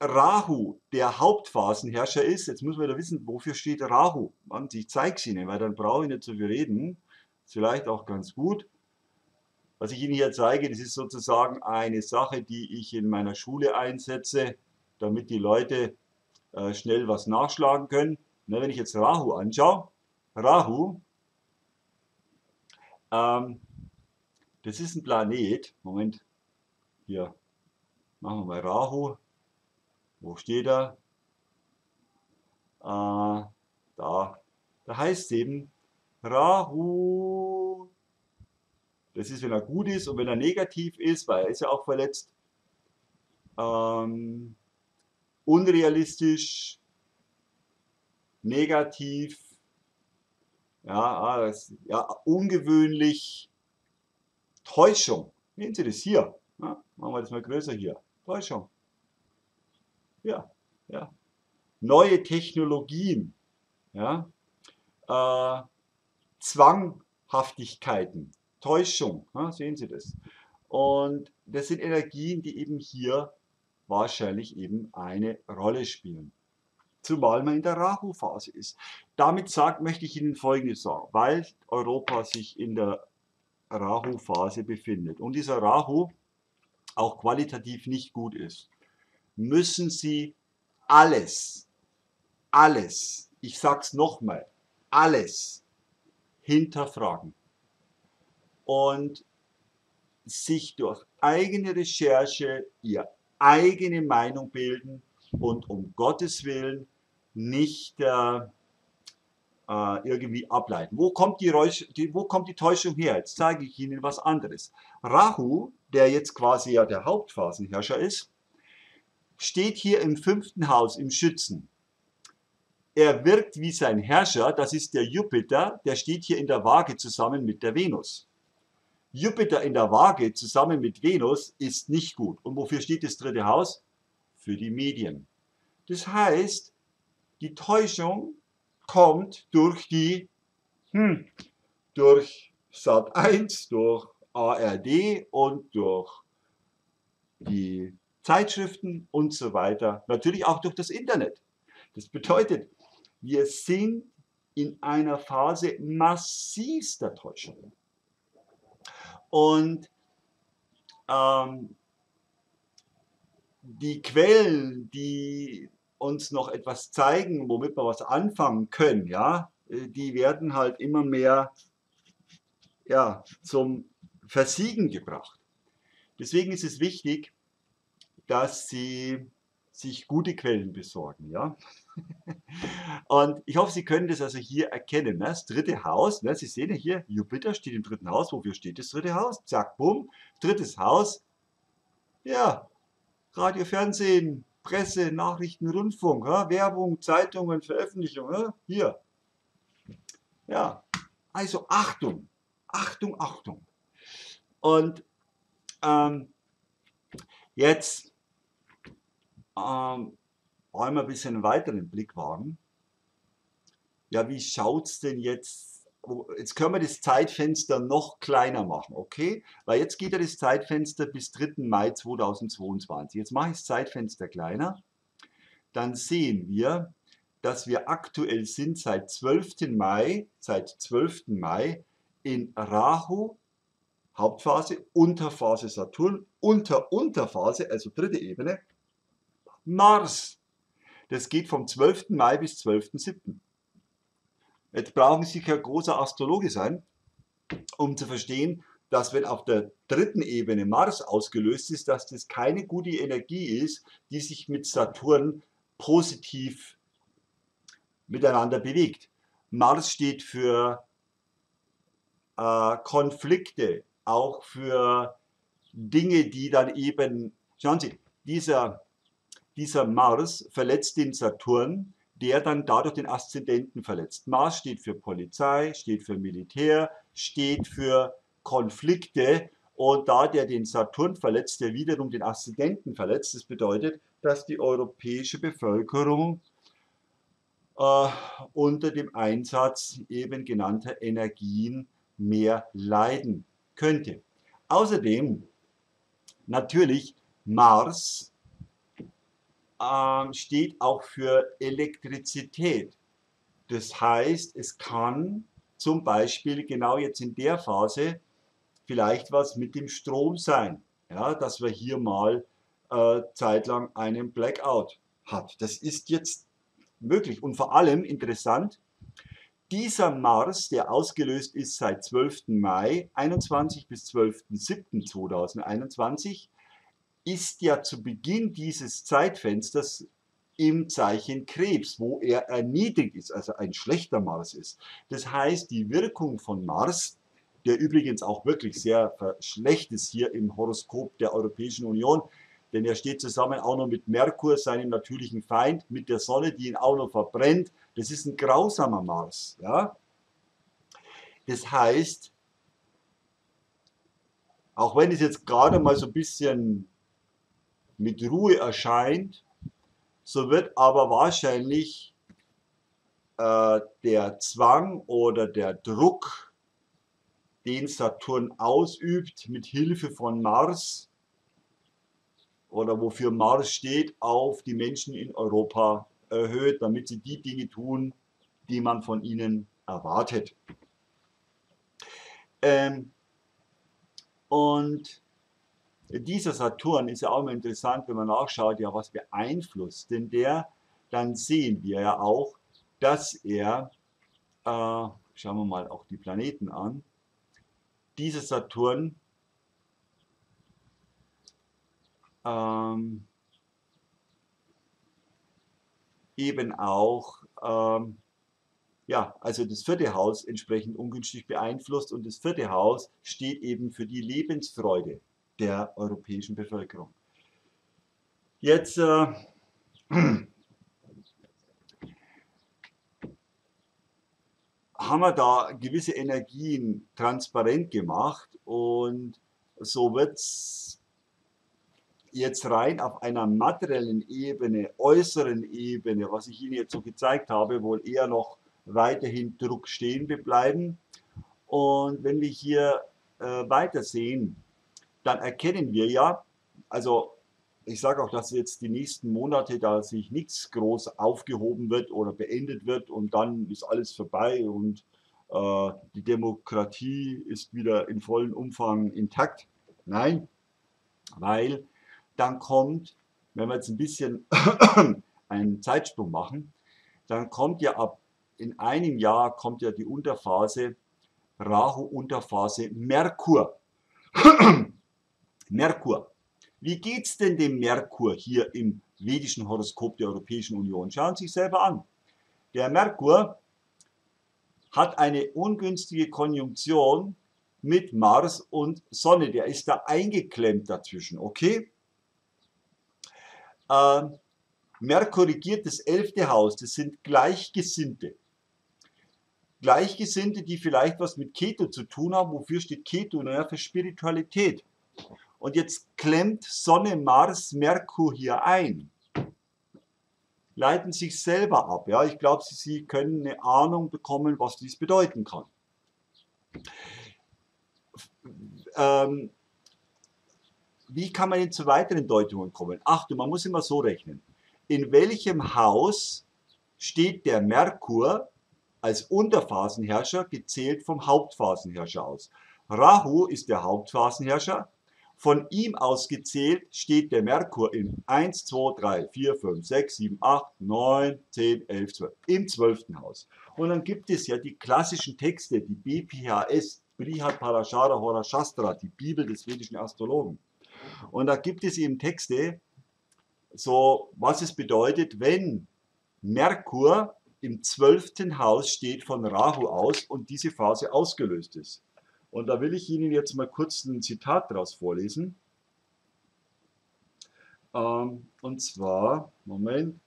Rahu der Hauptphasenherrscher ist, jetzt muss man da wissen, wofür steht Rahu. Und ich zeige es Ihnen, weil dann brauche ich nicht so viel reden. Vielleicht auch ganz gut. Was ich Ihnen hier zeige, das ist sozusagen eine Sache, die ich in meiner Schule einsetze, damit die Leute äh, schnell was nachschlagen können. Na, wenn ich jetzt Rahu anschaue, Rahu, ähm, das ist ein Planet, Moment, hier, machen wir mal Rahu, wo steht er? Äh, da, da heißt es eben, Rahu das ist, wenn er gut ist und wenn er negativ ist, weil er ist ja auch verletzt. Ähm, unrealistisch, negativ, ja, ah, das, ja, ungewöhnlich, Täuschung. Sehen Sie das hier? Ja, machen wir das mal größer hier. Täuschung. Ja, ja. Neue Technologien. Ja. Äh, Zwanghaftigkeiten. Täuschung. Ja, sehen Sie das? Und das sind Energien, die eben hier wahrscheinlich eben eine Rolle spielen. zumal man in der Rahu-Phase ist. Damit sagt, möchte ich Ihnen Folgendes sagen, weil Europa sich in der Rahu-Phase befindet und dieser Rahu auch qualitativ nicht gut ist, müssen Sie alles, alles, ich sag's nochmal, alles hinterfragen und sich durch eigene Recherche ihr eigene Meinung bilden und um Gottes Willen nicht äh, äh, irgendwie ableiten. Wo kommt die, die, wo kommt die Täuschung her? Jetzt zeige ich Ihnen was anderes. Rahu, der jetzt quasi ja der Hauptphasenherrscher ist, steht hier im fünften Haus, im Schützen. Er wirkt wie sein Herrscher, das ist der Jupiter, der steht hier in der Waage zusammen mit der Venus. Jupiter in der Waage zusammen mit Venus ist nicht gut. Und wofür steht das dritte Haus? Für die Medien. Das heißt, die Täuschung kommt durch die, hm, durch Sat 1, durch ARD und durch die Zeitschriften und so weiter. Natürlich auch durch das Internet. Das bedeutet, wir sind in einer Phase massivster Täuschung. Und ähm, die Quellen, die uns noch etwas zeigen, womit wir was anfangen können, ja, äh, die werden halt immer mehr ja, zum Versiegen gebracht. Deswegen ist es wichtig, dass Sie sich gute Quellen besorgen, ja. Und ich hoffe, Sie können das also hier erkennen. Ne? Das dritte Haus, ne? Sie sehen ja hier, Jupiter steht im dritten Haus. Wofür steht das dritte Haus? Zack, bumm. Drittes Haus. Ja, Radio, Fernsehen, Presse, Nachrichten, Rundfunk? Werbung, Zeitungen, Veröffentlichungen. Hier. Ja, also Achtung, Achtung, Achtung. Und ähm, jetzt ähm, wollen wir ein bisschen weiteren Blick wagen. Ja, wie schaut es denn jetzt jetzt können wir das Zeitfenster noch kleiner machen, okay? Weil jetzt geht ja das Zeitfenster bis 3. Mai 2022. Jetzt mache ich das Zeitfenster kleiner. Dann sehen wir, dass wir aktuell sind seit 12. Mai, seit 12. Mai in Rahu, Hauptphase, Unterphase Saturn, unter Unterphase, also dritte Ebene, Mars. Das geht vom 12. Mai bis 12.07. Jetzt brauchen Sie kein großer Astrologe sein, um zu verstehen, dass wenn auf der dritten Ebene Mars ausgelöst ist, dass das keine gute Energie ist, die sich mit Saturn positiv miteinander bewegt. Mars steht für äh, Konflikte, auch für Dinge, die dann eben, schauen Sie, dieser dieser Mars verletzt den Saturn, der dann dadurch den Aszendenten verletzt. Mars steht für Polizei, steht für Militär, steht für Konflikte und da der den Saturn verletzt, der wiederum den Aszendenten verletzt, das bedeutet, dass die europäische Bevölkerung äh, unter dem Einsatz eben genannter Energien mehr leiden könnte. Außerdem natürlich Mars ähm, steht auch für Elektrizität. Das heißt, es kann zum Beispiel genau jetzt in der Phase vielleicht was mit dem Strom sein, ja, dass wir hier mal äh, zeitlang einen Blackout hat. Das ist jetzt möglich und vor allem interessant, dieser Mars, der ausgelöst ist seit 12. Mai 21 bis 12.07.2021, ist ja zu Beginn dieses Zeitfensters im Zeichen Krebs, wo er erniedrigt ist, also ein schlechter Mars ist. Das heißt, die Wirkung von Mars, der übrigens auch wirklich sehr schlecht ist hier im Horoskop der Europäischen Union, denn er steht zusammen auch noch mit Merkur, seinem natürlichen Feind, mit der Sonne, die ihn auch noch verbrennt. Das ist ein grausamer Mars. Ja? Das heißt, auch wenn es jetzt gerade mal so ein bisschen mit Ruhe erscheint, so wird aber wahrscheinlich äh, der Zwang oder der Druck, den Saturn ausübt mit Hilfe von Mars oder wofür Mars steht, auf die Menschen in Europa erhöht, damit sie die Dinge tun, die man von ihnen erwartet. Ähm, und dieser Saturn ist ja auch immer interessant, wenn man nachschaut, ja, was beeinflusst denn der? Dann sehen wir ja auch, dass er, äh, schauen wir mal auch die Planeten an, dieser Saturn ähm, eben auch ähm, ja, also das vierte Haus entsprechend ungünstig beeinflusst und das vierte Haus steht eben für die Lebensfreude der europäischen Bevölkerung. Jetzt äh, haben wir da gewisse Energien transparent gemacht und so wird es jetzt rein auf einer materiellen Ebene, äußeren Ebene, was ich Ihnen jetzt so gezeigt habe, wohl eher noch weiterhin Druck stehen bleiben. Und wenn wir hier äh, weiter sehen, dann erkennen wir ja, also ich sage auch, dass jetzt die nächsten Monate da sich nichts groß aufgehoben wird oder beendet wird und dann ist alles vorbei und äh, die Demokratie ist wieder in vollem Umfang intakt. Nein, weil dann kommt, wenn wir jetzt ein bisschen einen Zeitsprung machen, dann kommt ja ab in einem Jahr kommt ja die Unterphase, Rahu-Unterphase Merkur. Merkur. Wie geht es denn dem Merkur hier im vedischen Horoskop der Europäischen Union? Schauen Sie sich selber an. Der Merkur hat eine ungünstige Konjunktion mit Mars und Sonne. Der ist da eingeklemmt dazwischen, okay? Äh, Merkur regiert das elfte Haus, das sind Gleichgesinnte. Gleichgesinnte, die vielleicht was mit Keto zu tun haben. Wofür steht Keto? Naja, für Spiritualität. Und jetzt klemmt Sonne, Mars, Merkur hier ein. Leiten sich selber ab. Ja, ich glaube, Sie, Sie können eine Ahnung bekommen, was dies bedeuten kann. Ähm, wie kann man jetzt zu weiteren Deutungen kommen? Achtung, man muss immer so rechnen. In welchem Haus steht der Merkur als Unterphasenherrscher gezählt vom Hauptphasenherrscher aus. Rahu ist der Hauptphasenherrscher. Von ihm aus gezählt steht der Merkur in 1, 2, 3, 4, 5, 6, 7, 8, 9, 10, 11, 12. Im 12. Haus. Und dann gibt es ja die klassischen Texte, die BPHS, Brihat Parashara Hora Shastra, die Bibel des vedischen Astrologen. Und da gibt es eben Texte, so was es bedeutet, wenn Merkur im zwölften Haus steht von Rahu aus und diese Phase ausgelöst ist. Und da will ich Ihnen jetzt mal kurz ein Zitat daraus vorlesen. Ähm, und zwar, Moment,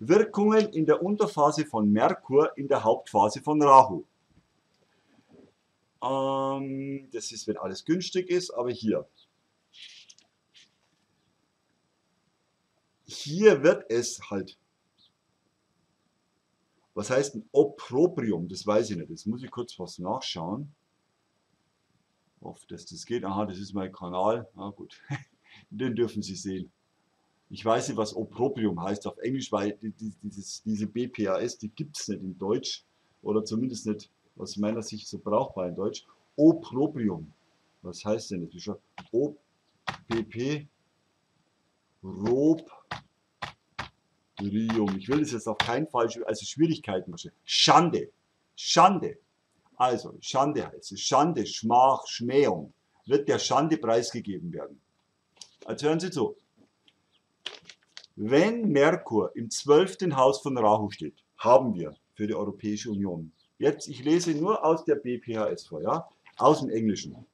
Wirkungen in der Unterphase von Merkur in der Hauptphase von Rahu. Ähm, das ist, wenn alles günstig ist, aber hier. Hier wird es halt was heißt ein Opprobrium? Das weiß ich nicht. Jetzt muss ich kurz was nachschauen. Hoffe, dass das geht. Aha, das ist mein Kanal. Na gut, den dürfen Sie sehen. Ich weiß nicht, was Opprobrium heißt auf Englisch, weil dieses, diese BPAS, die gibt es nicht in Deutsch. Oder zumindest nicht aus meiner Sicht so brauchbar in Deutsch. Opprobrium. Was heißt denn das? O, Rob, Trium. Ich will es jetzt auf keinen Fall, also Schwierigkeiten. Schande. Schande. Also, Schande heißt es. Schande, Schmach, Schmähung. Wird der Schande preisgegeben werden. Also hören Sie zu. Wenn Merkur im zwölften Haus von Rahu steht, haben wir für die Europäische Union. Jetzt, ich lese nur aus der BPHS vor, ja, aus dem Englischen.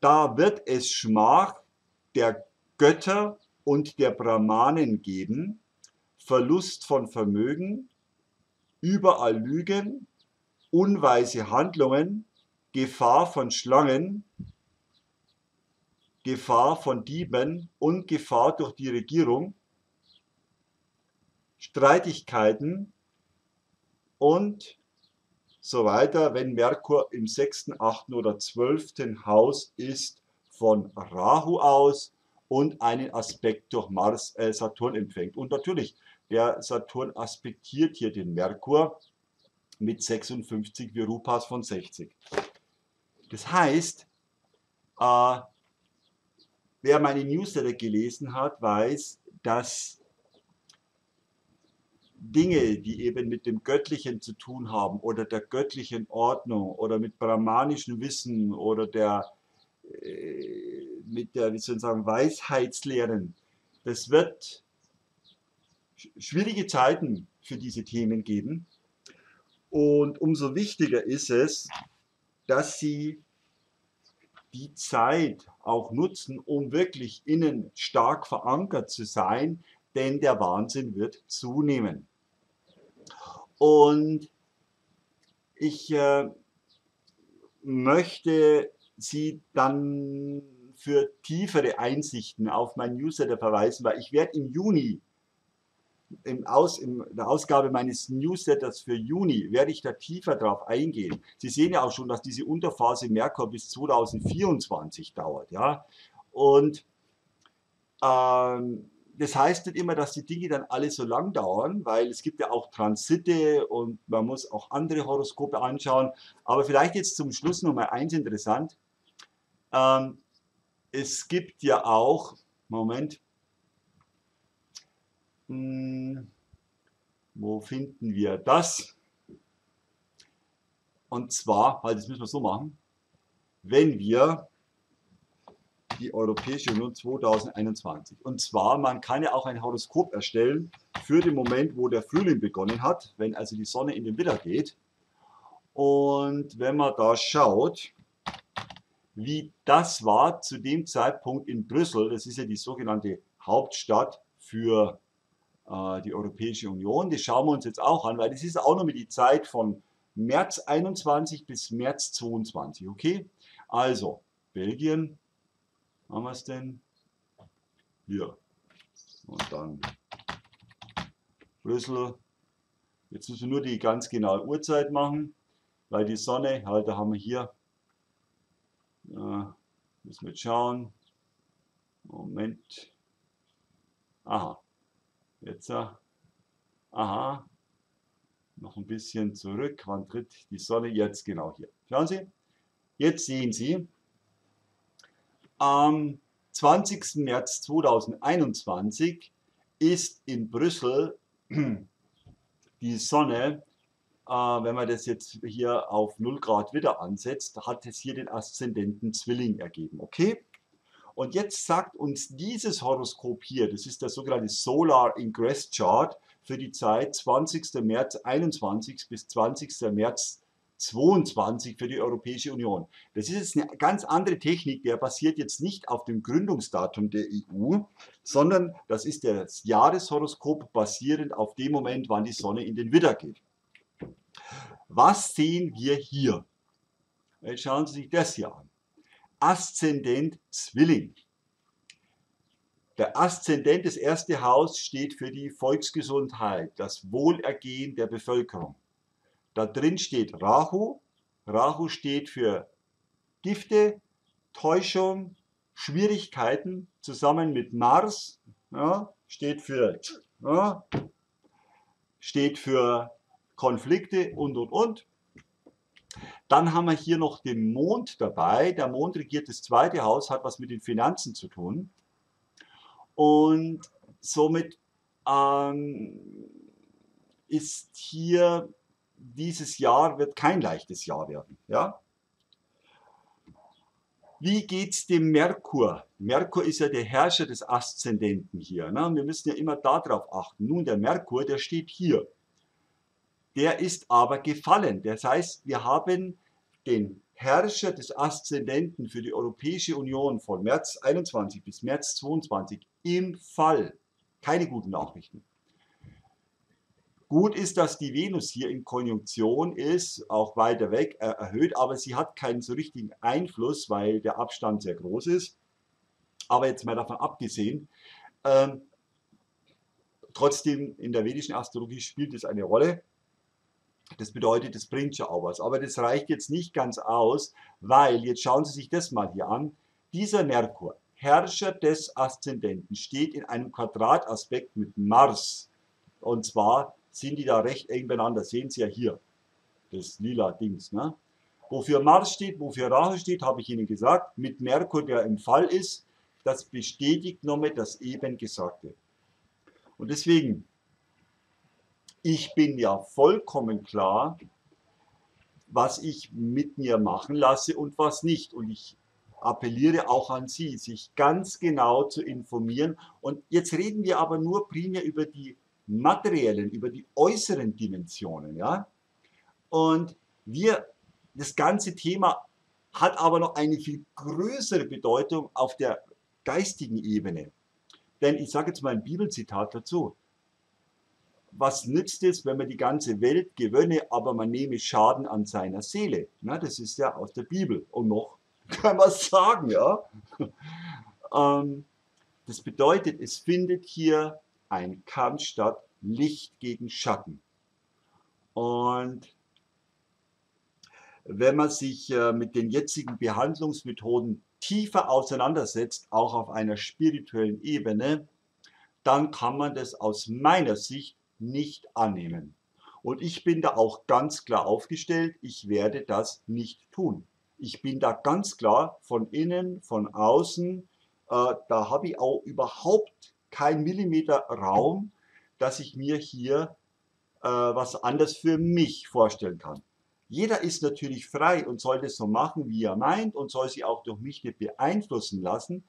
Da wird es Schmach der Götter und der Brahmanen geben, Verlust von Vermögen, überall Lügen, unweise Handlungen, Gefahr von Schlangen, Gefahr von Dieben und Gefahr durch die Regierung, Streitigkeiten und so weiter, wenn Merkur im sechsten, achten oder zwölften Haus ist von Rahu aus und einen Aspekt durch Mars, äh, Saturn empfängt. Und natürlich, der Saturn aspektiert hier den Merkur mit 56 Virupas von 60. Das heißt, äh, wer meine Newsletter gelesen hat, weiß, dass Dinge, die eben mit dem Göttlichen zu tun haben oder der göttlichen Ordnung oder mit brahmanischem Wissen oder der äh, mit der, wie soll ich sagen, Weisheitslehren, das wird schwierige Zeiten für diese Themen geben. Und umso wichtiger ist es, dass sie die Zeit auch nutzen, um wirklich innen stark verankert zu sein, denn der Wahnsinn wird zunehmen. Und ich äh, möchte Sie dann für tiefere Einsichten auf mein Newsletter verweisen, weil ich werde im Juni, im Aus, in der Ausgabe meines Newsletters für Juni, werde ich da tiefer drauf eingehen. Sie sehen ja auch schon, dass diese Unterphase Merkur bis 2024 dauert. Ja? Und ähm, das heißt nicht immer, dass die Dinge dann alle so lang dauern, weil es gibt ja auch Transite und man muss auch andere Horoskope anschauen. Aber vielleicht jetzt zum Schluss noch mal eins interessant. Ähm, es gibt ja auch, Moment, hm, wo finden wir das? Und zwar, halt, das müssen wir so machen, wenn wir die Europäische Union 2021. Und zwar, man kann ja auch ein Horoskop erstellen für den Moment, wo der Frühling begonnen hat, wenn also die Sonne in den Widder geht. Und wenn man da schaut, wie das war zu dem Zeitpunkt in Brüssel, das ist ja die sogenannte Hauptstadt für die Europäische Union, das schauen wir uns jetzt auch an, weil das ist auch noch mit die Zeit von März 21 bis März 22, okay? Also, Belgien, haben wir es denn? Hier. Und dann Brüssel. Jetzt müssen wir nur die ganz genaue Uhrzeit machen, weil die Sonne, halt, da haben wir hier, äh, müssen wir jetzt schauen. Moment. Aha. Jetzt, äh, aha. Noch ein bisschen zurück. Wann tritt die Sonne? Jetzt genau hier. Schauen Sie. Jetzt sehen Sie, am 20. März 2021 ist in Brüssel die Sonne, äh, wenn man das jetzt hier auf 0 Grad wieder ansetzt, hat es hier den Aszendenten Zwilling ergeben. Okay? Und jetzt sagt uns dieses Horoskop hier, das ist der sogenannte Solar Ingress Chart für die Zeit 20. März 21 bis 20. März 22 für die Europäische Union. Das ist jetzt eine ganz andere Technik, der basiert jetzt nicht auf dem Gründungsdatum der EU, sondern das ist das Jahreshoroskop basierend auf dem Moment, wann die Sonne in den Widder geht. Was sehen wir hier? Jetzt schauen Sie sich das hier an. Aszendent Zwilling. Der Aszendent, das erste Haus, steht für die Volksgesundheit, das Wohlergehen der Bevölkerung. Da drin steht Rahu. Rahu steht für Gifte, Täuschung, Schwierigkeiten zusammen mit Mars. Ja, steht für ja, steht für Konflikte und und und. Dann haben wir hier noch den Mond dabei. Der Mond regiert das zweite Haus, hat was mit den Finanzen zu tun. Und somit ähm, ist hier dieses Jahr wird kein leichtes Jahr werden. Ja? Wie geht es dem Merkur? Merkur ist ja der Herrscher des Aszendenten hier. Ne? Wir müssen ja immer darauf achten. Nun, der Merkur, der steht hier. Der ist aber gefallen. Das heißt, wir haben den Herrscher des Aszendenten für die Europäische Union von März 21 bis März 22 im Fall. Keine guten Nachrichten. Gut ist, dass die Venus hier in Konjunktion ist, auch weiter weg äh, erhöht, aber sie hat keinen so richtigen Einfluss, weil der Abstand sehr groß ist. Aber jetzt mal davon abgesehen, ähm, trotzdem in der vedischen Astrologie spielt es eine Rolle. Das bedeutet, es bringt schon auch was. Aber das reicht jetzt nicht ganz aus, weil, jetzt schauen Sie sich das mal hier an, dieser Merkur, Herrscher des Aszendenten steht in einem Quadrataspekt mit Mars. Und zwar sind die da recht eng beieinander. Sehen Sie ja hier, das lila Dings. Ne? Wofür Mars steht, wofür Rache steht, habe ich Ihnen gesagt. Mit Merkur, der im Fall ist, das bestätigt nochmal das eben Gesagte. Und deswegen, ich bin ja vollkommen klar, was ich mit mir machen lasse und was nicht. Und ich appelliere auch an Sie, sich ganz genau zu informieren. Und jetzt reden wir aber nur primär über die materiellen, über die äußeren Dimensionen. Ja? Und wir, das ganze Thema hat aber noch eine viel größere Bedeutung auf der geistigen Ebene. Denn ich sage jetzt mal ein Bibelzitat dazu. Was nützt es, wenn man die ganze Welt gewönne, aber man nehme Schaden an seiner Seele? Na, das ist ja aus der Bibel. Und noch kann man sagen, ja. Ähm, das bedeutet, es findet hier ein Kampf statt, Licht gegen Schatten. Und wenn man sich äh, mit den jetzigen Behandlungsmethoden tiefer auseinandersetzt, auch auf einer spirituellen Ebene, dann kann man das aus meiner Sicht nicht annehmen. Und ich bin da auch ganz klar aufgestellt, ich werde das nicht tun. Ich bin da ganz klar von innen, von außen, äh, da habe ich auch überhaupt kein Millimeter Raum, dass ich mir hier äh, was anderes für mich vorstellen kann. Jeder ist natürlich frei und soll das so machen, wie er meint und soll sich auch durch mich nicht beeinflussen lassen.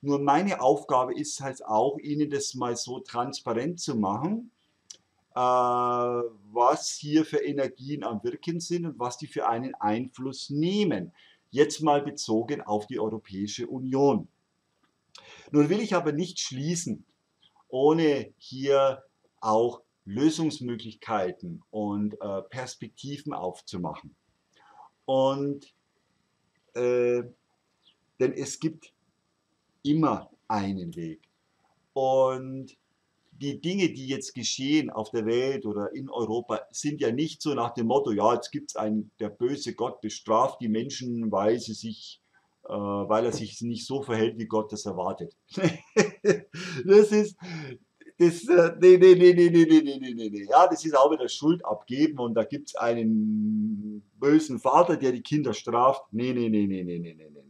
Nur meine Aufgabe ist halt auch, Ihnen das mal so transparent zu machen, was hier für Energien am Wirken sind und was die für einen Einfluss nehmen. Jetzt mal bezogen auf die Europäische Union. Nun will ich aber nicht schließen, ohne hier auch Lösungsmöglichkeiten und äh, Perspektiven aufzumachen. Und äh, denn es gibt immer einen Weg. Und die Dinge, die jetzt geschehen auf der Welt oder in Europa, sind ja nicht so nach dem Motto, ja, jetzt gibt es einen, der böse Gott bestraft die Menschen, weil, sie sich, äh, weil er sich nicht so verhält, wie Gott das erwartet. das ist, das, äh, nee, nee, nee, nee, nee, nee, nee, nee, nee. Ja, das ist auch wieder Schuld abgeben und da gibt es einen bösen Vater, der die Kinder straft. Nee, nee, nee, nee, nee, nee, nee, nee.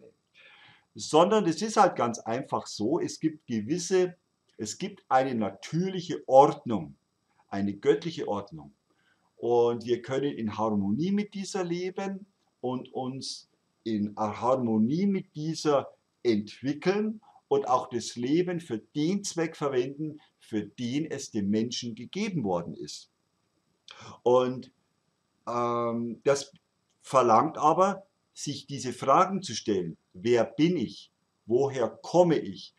Sondern es ist halt ganz einfach so, es gibt gewisse es gibt eine natürliche Ordnung, eine göttliche Ordnung. Und wir können in Harmonie mit dieser leben und uns in Harmonie mit dieser entwickeln und auch das Leben für den Zweck verwenden, für den es dem Menschen gegeben worden ist. Und ähm, das verlangt aber, sich diese Fragen zu stellen. Wer bin ich? Woher komme ich?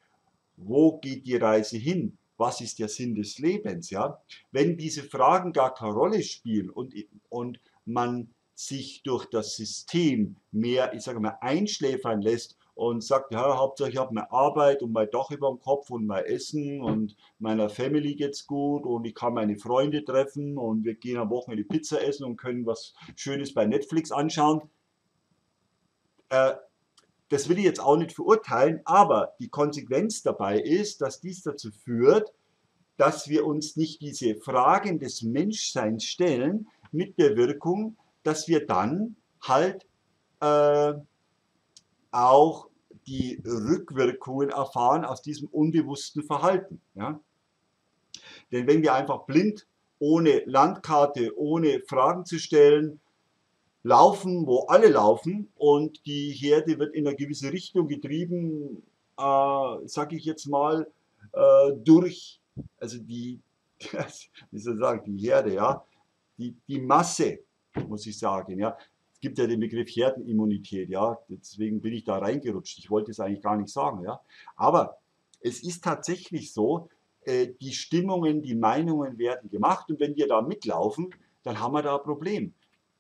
Wo geht die Reise hin? Was ist der Sinn des Lebens? Ja? Wenn diese Fragen gar keine Rolle spielen und, und man sich durch das System mehr, ich sage mal, einschläfern lässt und sagt, ja, Hauptsache ich habe meine Arbeit und mein Dach über dem Kopf und mein Essen und meiner Family geht's gut und ich kann meine Freunde treffen und wir gehen am Wochenende Pizza essen und können was Schönes bei Netflix anschauen. Äh, das will ich jetzt auch nicht verurteilen, aber die Konsequenz dabei ist, dass dies dazu führt, dass wir uns nicht diese Fragen des Menschseins stellen, mit der Wirkung, dass wir dann halt äh, auch die Rückwirkungen erfahren aus diesem unbewussten Verhalten. Ja? Denn wenn wir einfach blind, ohne Landkarte, ohne Fragen zu stellen, laufen, wo alle laufen und die Herde wird in eine gewisse Richtung getrieben, äh, sage ich jetzt mal, äh, durch, also die, wie soll ich sagen, die Herde, ja, die, die Masse, muss ich sagen, ja. Es gibt ja den Begriff Herdenimmunität, ja, deswegen bin ich da reingerutscht. Ich wollte es eigentlich gar nicht sagen, ja. Aber es ist tatsächlich so, äh, die Stimmungen, die Meinungen werden gemacht und wenn wir da mitlaufen, dann haben wir da ein Problem.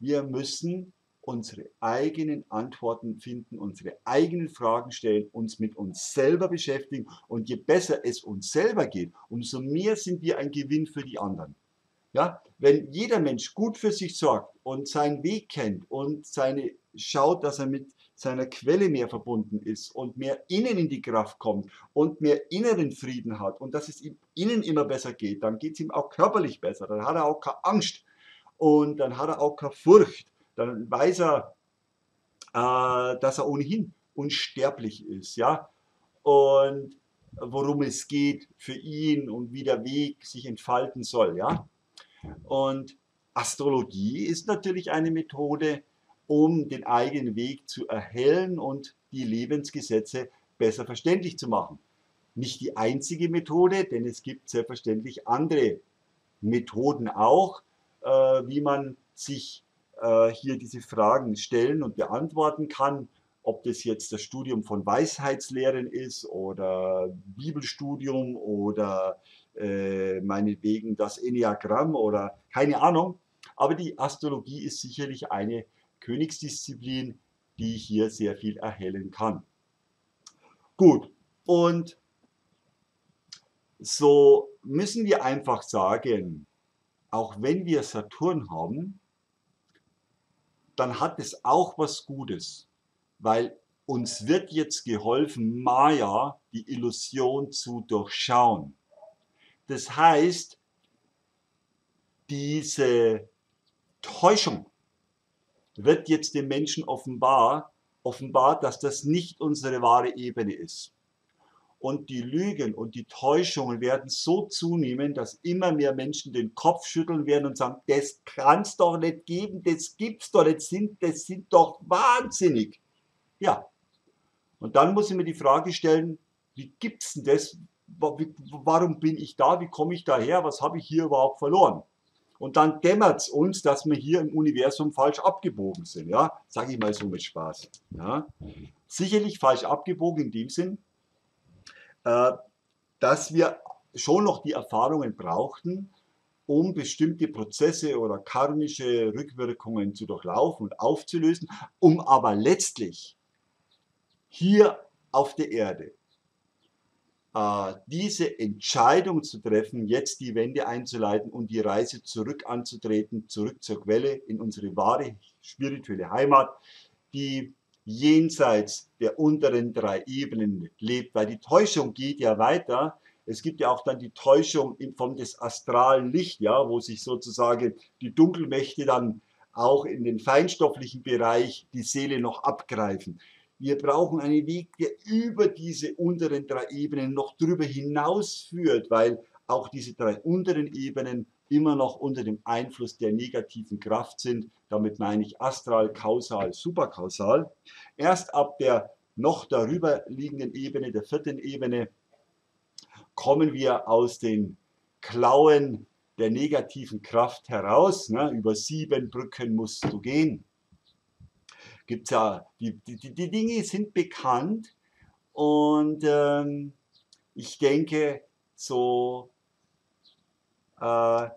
Wir müssen unsere eigenen Antworten finden, unsere eigenen Fragen stellen, uns mit uns selber beschäftigen. Und je besser es uns selber geht, umso mehr sind wir ein Gewinn für die anderen. Ja, wenn jeder Mensch gut für sich sorgt und seinen Weg kennt und seine schaut, dass er mit seiner Quelle mehr verbunden ist und mehr innen in die Kraft kommt und mehr inneren Frieden hat und dass es ihm innen immer besser geht, dann geht es ihm auch körperlich besser. Dann hat er auch keine Angst und dann hat er auch keine Furcht. Dann weiß er, äh, dass er ohnehin unsterblich ist, ja. Und worum es geht für ihn und wie der Weg sich entfalten soll, ja. Und Astrologie ist natürlich eine Methode, um den eigenen Weg zu erhellen und die Lebensgesetze besser verständlich zu machen. Nicht die einzige Methode, denn es gibt selbstverständlich andere Methoden auch, wie man sich äh, hier diese Fragen stellen und beantworten kann. Ob das jetzt das Studium von Weisheitslehren ist oder Bibelstudium oder äh, meinetwegen das Enneagramm oder keine Ahnung. Aber die Astrologie ist sicherlich eine Königsdisziplin, die hier sehr viel erhellen kann. Gut, und so müssen wir einfach sagen, auch wenn wir Saturn haben, dann hat es auch was Gutes, weil uns wird jetzt geholfen, Maya, die Illusion zu durchschauen. Das heißt, diese Täuschung wird jetzt dem Menschen offenbar, offenbart, dass das nicht unsere wahre Ebene ist. Und die Lügen und die Täuschungen werden so zunehmen, dass immer mehr Menschen den Kopf schütteln werden und sagen, das kann es doch nicht geben, das gibt's doch nicht, sind, das sind doch wahnsinnig. Ja. Und dann muss ich mir die Frage stellen, wie gibt's denn das? Warum bin ich da? Wie komme ich daher? Was habe ich hier überhaupt verloren? Und dann dämmert es uns, dass wir hier im Universum falsch abgebogen sind. Ja, sage ich mal so mit Spaß. Ja. Sicherlich falsch abgebogen in dem Sinn, dass wir schon noch die Erfahrungen brauchten, um bestimmte Prozesse oder karmische Rückwirkungen zu durchlaufen und aufzulösen, um aber letztlich hier auf der Erde äh, diese Entscheidung zu treffen, jetzt die Wende einzuleiten und die Reise zurück anzutreten, zurück zur Quelle in unsere wahre spirituelle Heimat, die jenseits der unteren drei Ebenen lebt, weil die Täuschung geht ja weiter. Es gibt ja auch dann die Täuschung von des astralen Licht, ja, wo sich sozusagen die Dunkelmächte dann auch in den feinstofflichen Bereich die Seele noch abgreifen. Wir brauchen einen Weg, der über diese unteren drei Ebenen noch drüber hinaus führt, weil auch diese drei unteren Ebenen immer noch unter dem Einfluss der negativen Kraft sind. Damit meine ich astral, kausal, superkausal. Erst ab der noch darüber liegenden Ebene, der vierten Ebene, kommen wir aus den Klauen der negativen Kraft heraus. Ne? Über sieben Brücken musst du gehen gibt es ja, die, die, die Dinge sind bekannt und ähm, ich denke, so äh,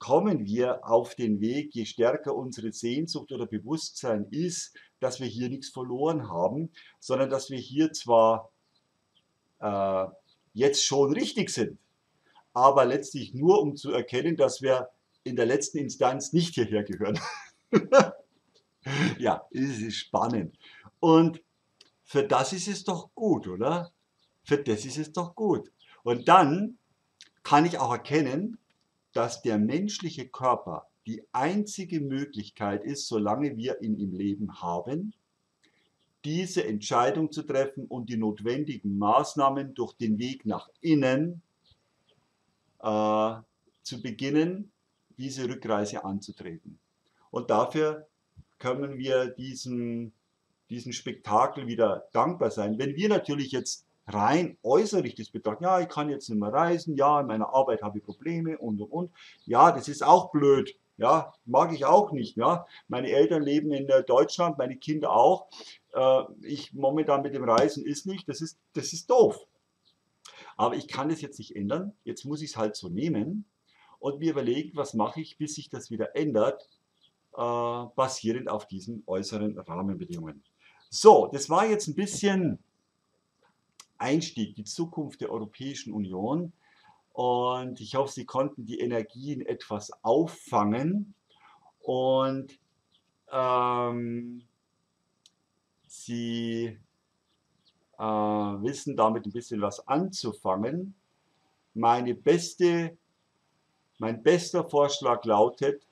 kommen wir auf den Weg, je stärker unsere Sehnsucht oder Bewusstsein ist, dass wir hier nichts verloren haben, sondern dass wir hier zwar äh, jetzt schon richtig sind, aber letztlich nur um zu erkennen, dass wir in der letzten Instanz nicht hierher gehören. ja, es ist spannend. Und für das ist es doch gut, oder? Für das ist es doch gut. Und dann kann ich auch erkennen, dass der menschliche Körper die einzige Möglichkeit ist, solange wir ihn im Leben haben, diese Entscheidung zu treffen und die notwendigen Maßnahmen durch den Weg nach innen äh, zu beginnen, diese Rückreise anzutreten. Und dafür können wir diesem, diesem Spektakel wieder dankbar sein. Wenn wir natürlich jetzt rein äußerlich das betrachten, ja, ich kann jetzt nicht mehr reisen, ja, in meiner Arbeit habe ich Probleme und und und, ja, das ist auch blöd. Ja, mag ich auch nicht. Ja. Meine Eltern leben in äh, Deutschland, meine Kinder auch. Äh, ich momentan mit dem Reisen ist nicht, das ist, das ist doof. Aber ich kann das jetzt nicht ändern. Jetzt muss ich es halt so nehmen und mir überlegen, was mache ich, bis sich das wieder ändert äh, basierend auf diesen äußeren Rahmenbedingungen. So, das war jetzt ein bisschen Einstieg, die Zukunft der Europäischen Union. Und ich hoffe, Sie konnten die Energien etwas auffangen. Und ähm, Sie äh, wissen damit ein bisschen was anzufangen. Meine beste, mein bester Vorschlag lautet,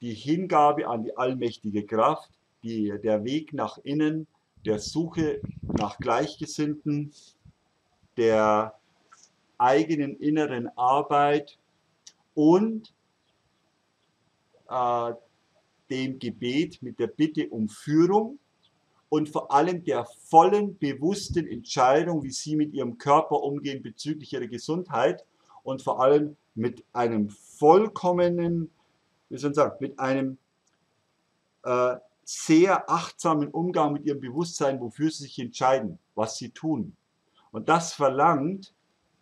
die Hingabe an die allmächtige Kraft, die, der Weg nach innen, der Suche nach Gleichgesinnten, der eigenen inneren Arbeit und äh, dem Gebet mit der Bitte um Führung und vor allem der vollen, bewussten Entscheidung, wie Sie mit Ihrem Körper umgehen bezüglich Ihrer Gesundheit und vor allem mit einem vollkommenen, wie soll ich sagen, mit einem äh, sehr achtsamen Umgang mit Ihrem Bewusstsein, wofür Sie sich entscheiden, was Sie tun. Und das verlangt,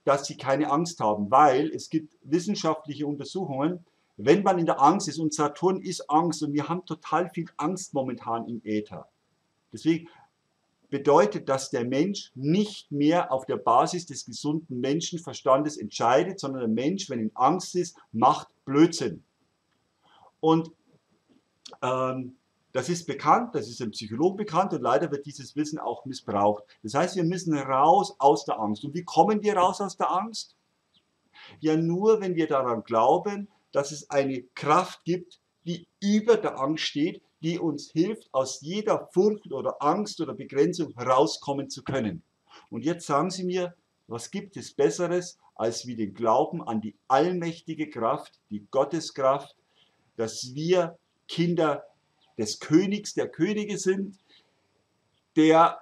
dass Sie keine Angst haben, weil es gibt wissenschaftliche Untersuchungen, wenn man in der Angst ist, und Saturn ist Angst, und wir haben total viel Angst momentan im Äther. Deswegen bedeutet, dass der Mensch nicht mehr auf der Basis des gesunden Menschenverstandes entscheidet, sondern der Mensch, wenn in Angst ist, macht Blödsinn. Und ähm, das ist bekannt, das ist im Psychologen bekannt und leider wird dieses Wissen auch missbraucht. Das heißt, wir müssen raus aus der Angst. Und wie kommen wir raus aus der Angst? Ja, nur wenn wir daran glauben, dass es eine Kraft gibt, die über der Angst steht, die uns hilft, aus jeder Furcht oder Angst oder Begrenzung herauskommen zu können. Und jetzt sagen Sie mir, was gibt es Besseres als wie den Glauben an die allmächtige Kraft, die Gotteskraft, dass wir Kinder des Königs, der Könige sind, der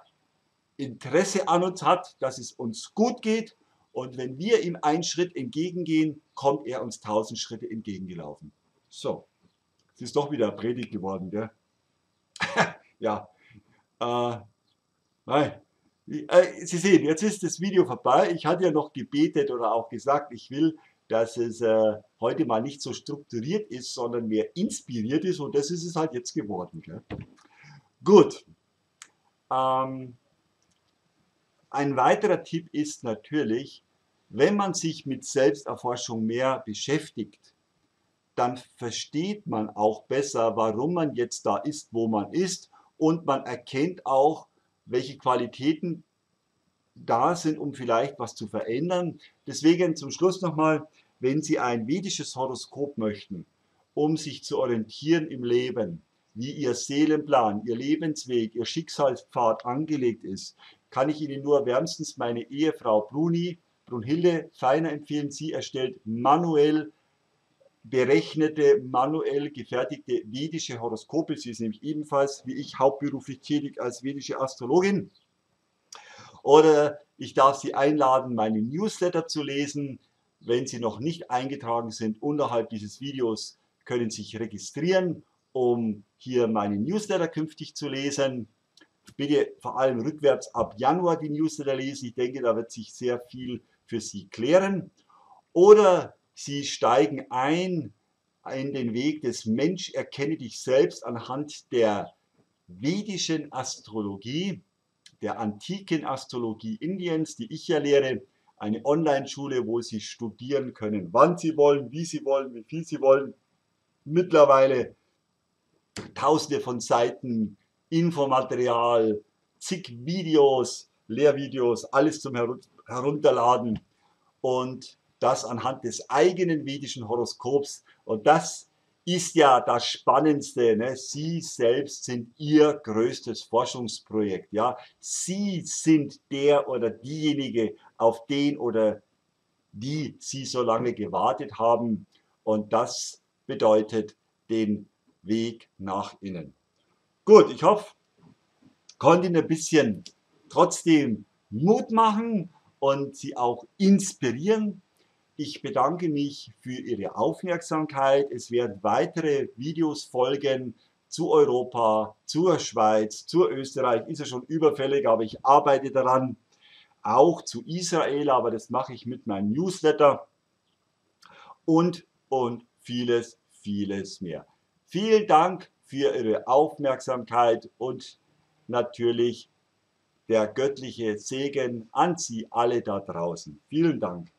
Interesse an uns hat, dass es uns gut geht und wenn wir ihm einen Schritt entgegengehen, kommt er uns tausend Schritte entgegengelaufen. So, es ist doch wieder Predigt geworden, gell? ja. Äh, nein. Äh, Sie sehen, jetzt ist das Video vorbei. Ich hatte ja noch gebetet oder auch gesagt, ich will, dass es äh, heute mal nicht so strukturiert ist, sondern mehr inspiriert ist. Und das ist es halt jetzt geworden. Gell? Gut. Ähm, ein weiterer Tipp ist natürlich, wenn man sich mit Selbsterforschung mehr beschäftigt, dann versteht man auch besser, warum man jetzt da ist, wo man ist und man erkennt auch, welche Qualitäten da sind, um vielleicht was zu verändern. Deswegen zum Schluss nochmal, wenn Sie ein vedisches Horoskop möchten, um sich zu orientieren im Leben, wie Ihr Seelenplan, Ihr Lebensweg, Ihr Schicksalspfad angelegt ist, kann ich Ihnen nur wärmstens meine Ehefrau Bruni, Brunhilde Feiner empfehlen. Sie erstellt manuell berechnete, manuell gefertigte vedische Horoskope. Sie ist nämlich ebenfalls, wie ich, hauptberuflich tätig als vedische Astrologin. Oder ich darf Sie einladen, meine Newsletter zu lesen. Wenn Sie noch nicht eingetragen sind, unterhalb dieses Videos können Sie sich registrieren, um hier meine Newsletter künftig zu lesen bitte vor allem rückwärts ab Januar die Newsletter lesen. Ich denke, da wird sich sehr viel für Sie klären. Oder Sie steigen ein in den Weg des Mensch erkenne dich selbst anhand der vedischen Astrologie, der antiken Astrologie Indiens, die ich ja lehre. Eine Online-Schule, wo Sie studieren können, wann Sie wollen, wie Sie wollen, wie viel Sie wollen. Mittlerweile tausende von Seiten Infomaterial, zig Videos, Lehrvideos, alles zum Herunterladen und das anhand des eigenen vedischen Horoskops. Und das ist ja das Spannendste. Ne? Sie selbst sind Ihr größtes Forschungsprojekt. Ja? Sie sind der oder diejenige, auf den oder die Sie so lange gewartet haben. Und das bedeutet den Weg nach innen. Gut, ich hoffe, konnte Ihnen ein bisschen trotzdem Mut machen und Sie auch inspirieren. Ich bedanke mich für Ihre Aufmerksamkeit. Es werden weitere Videos folgen zu Europa, zur Schweiz, zu Österreich. Ist ja schon überfällig, aber ich arbeite daran. Auch zu Israel, aber das mache ich mit meinem Newsletter. Und, und vieles, vieles mehr. Vielen Dank für Ihre Aufmerksamkeit und natürlich der göttliche Segen an Sie alle da draußen. Vielen Dank.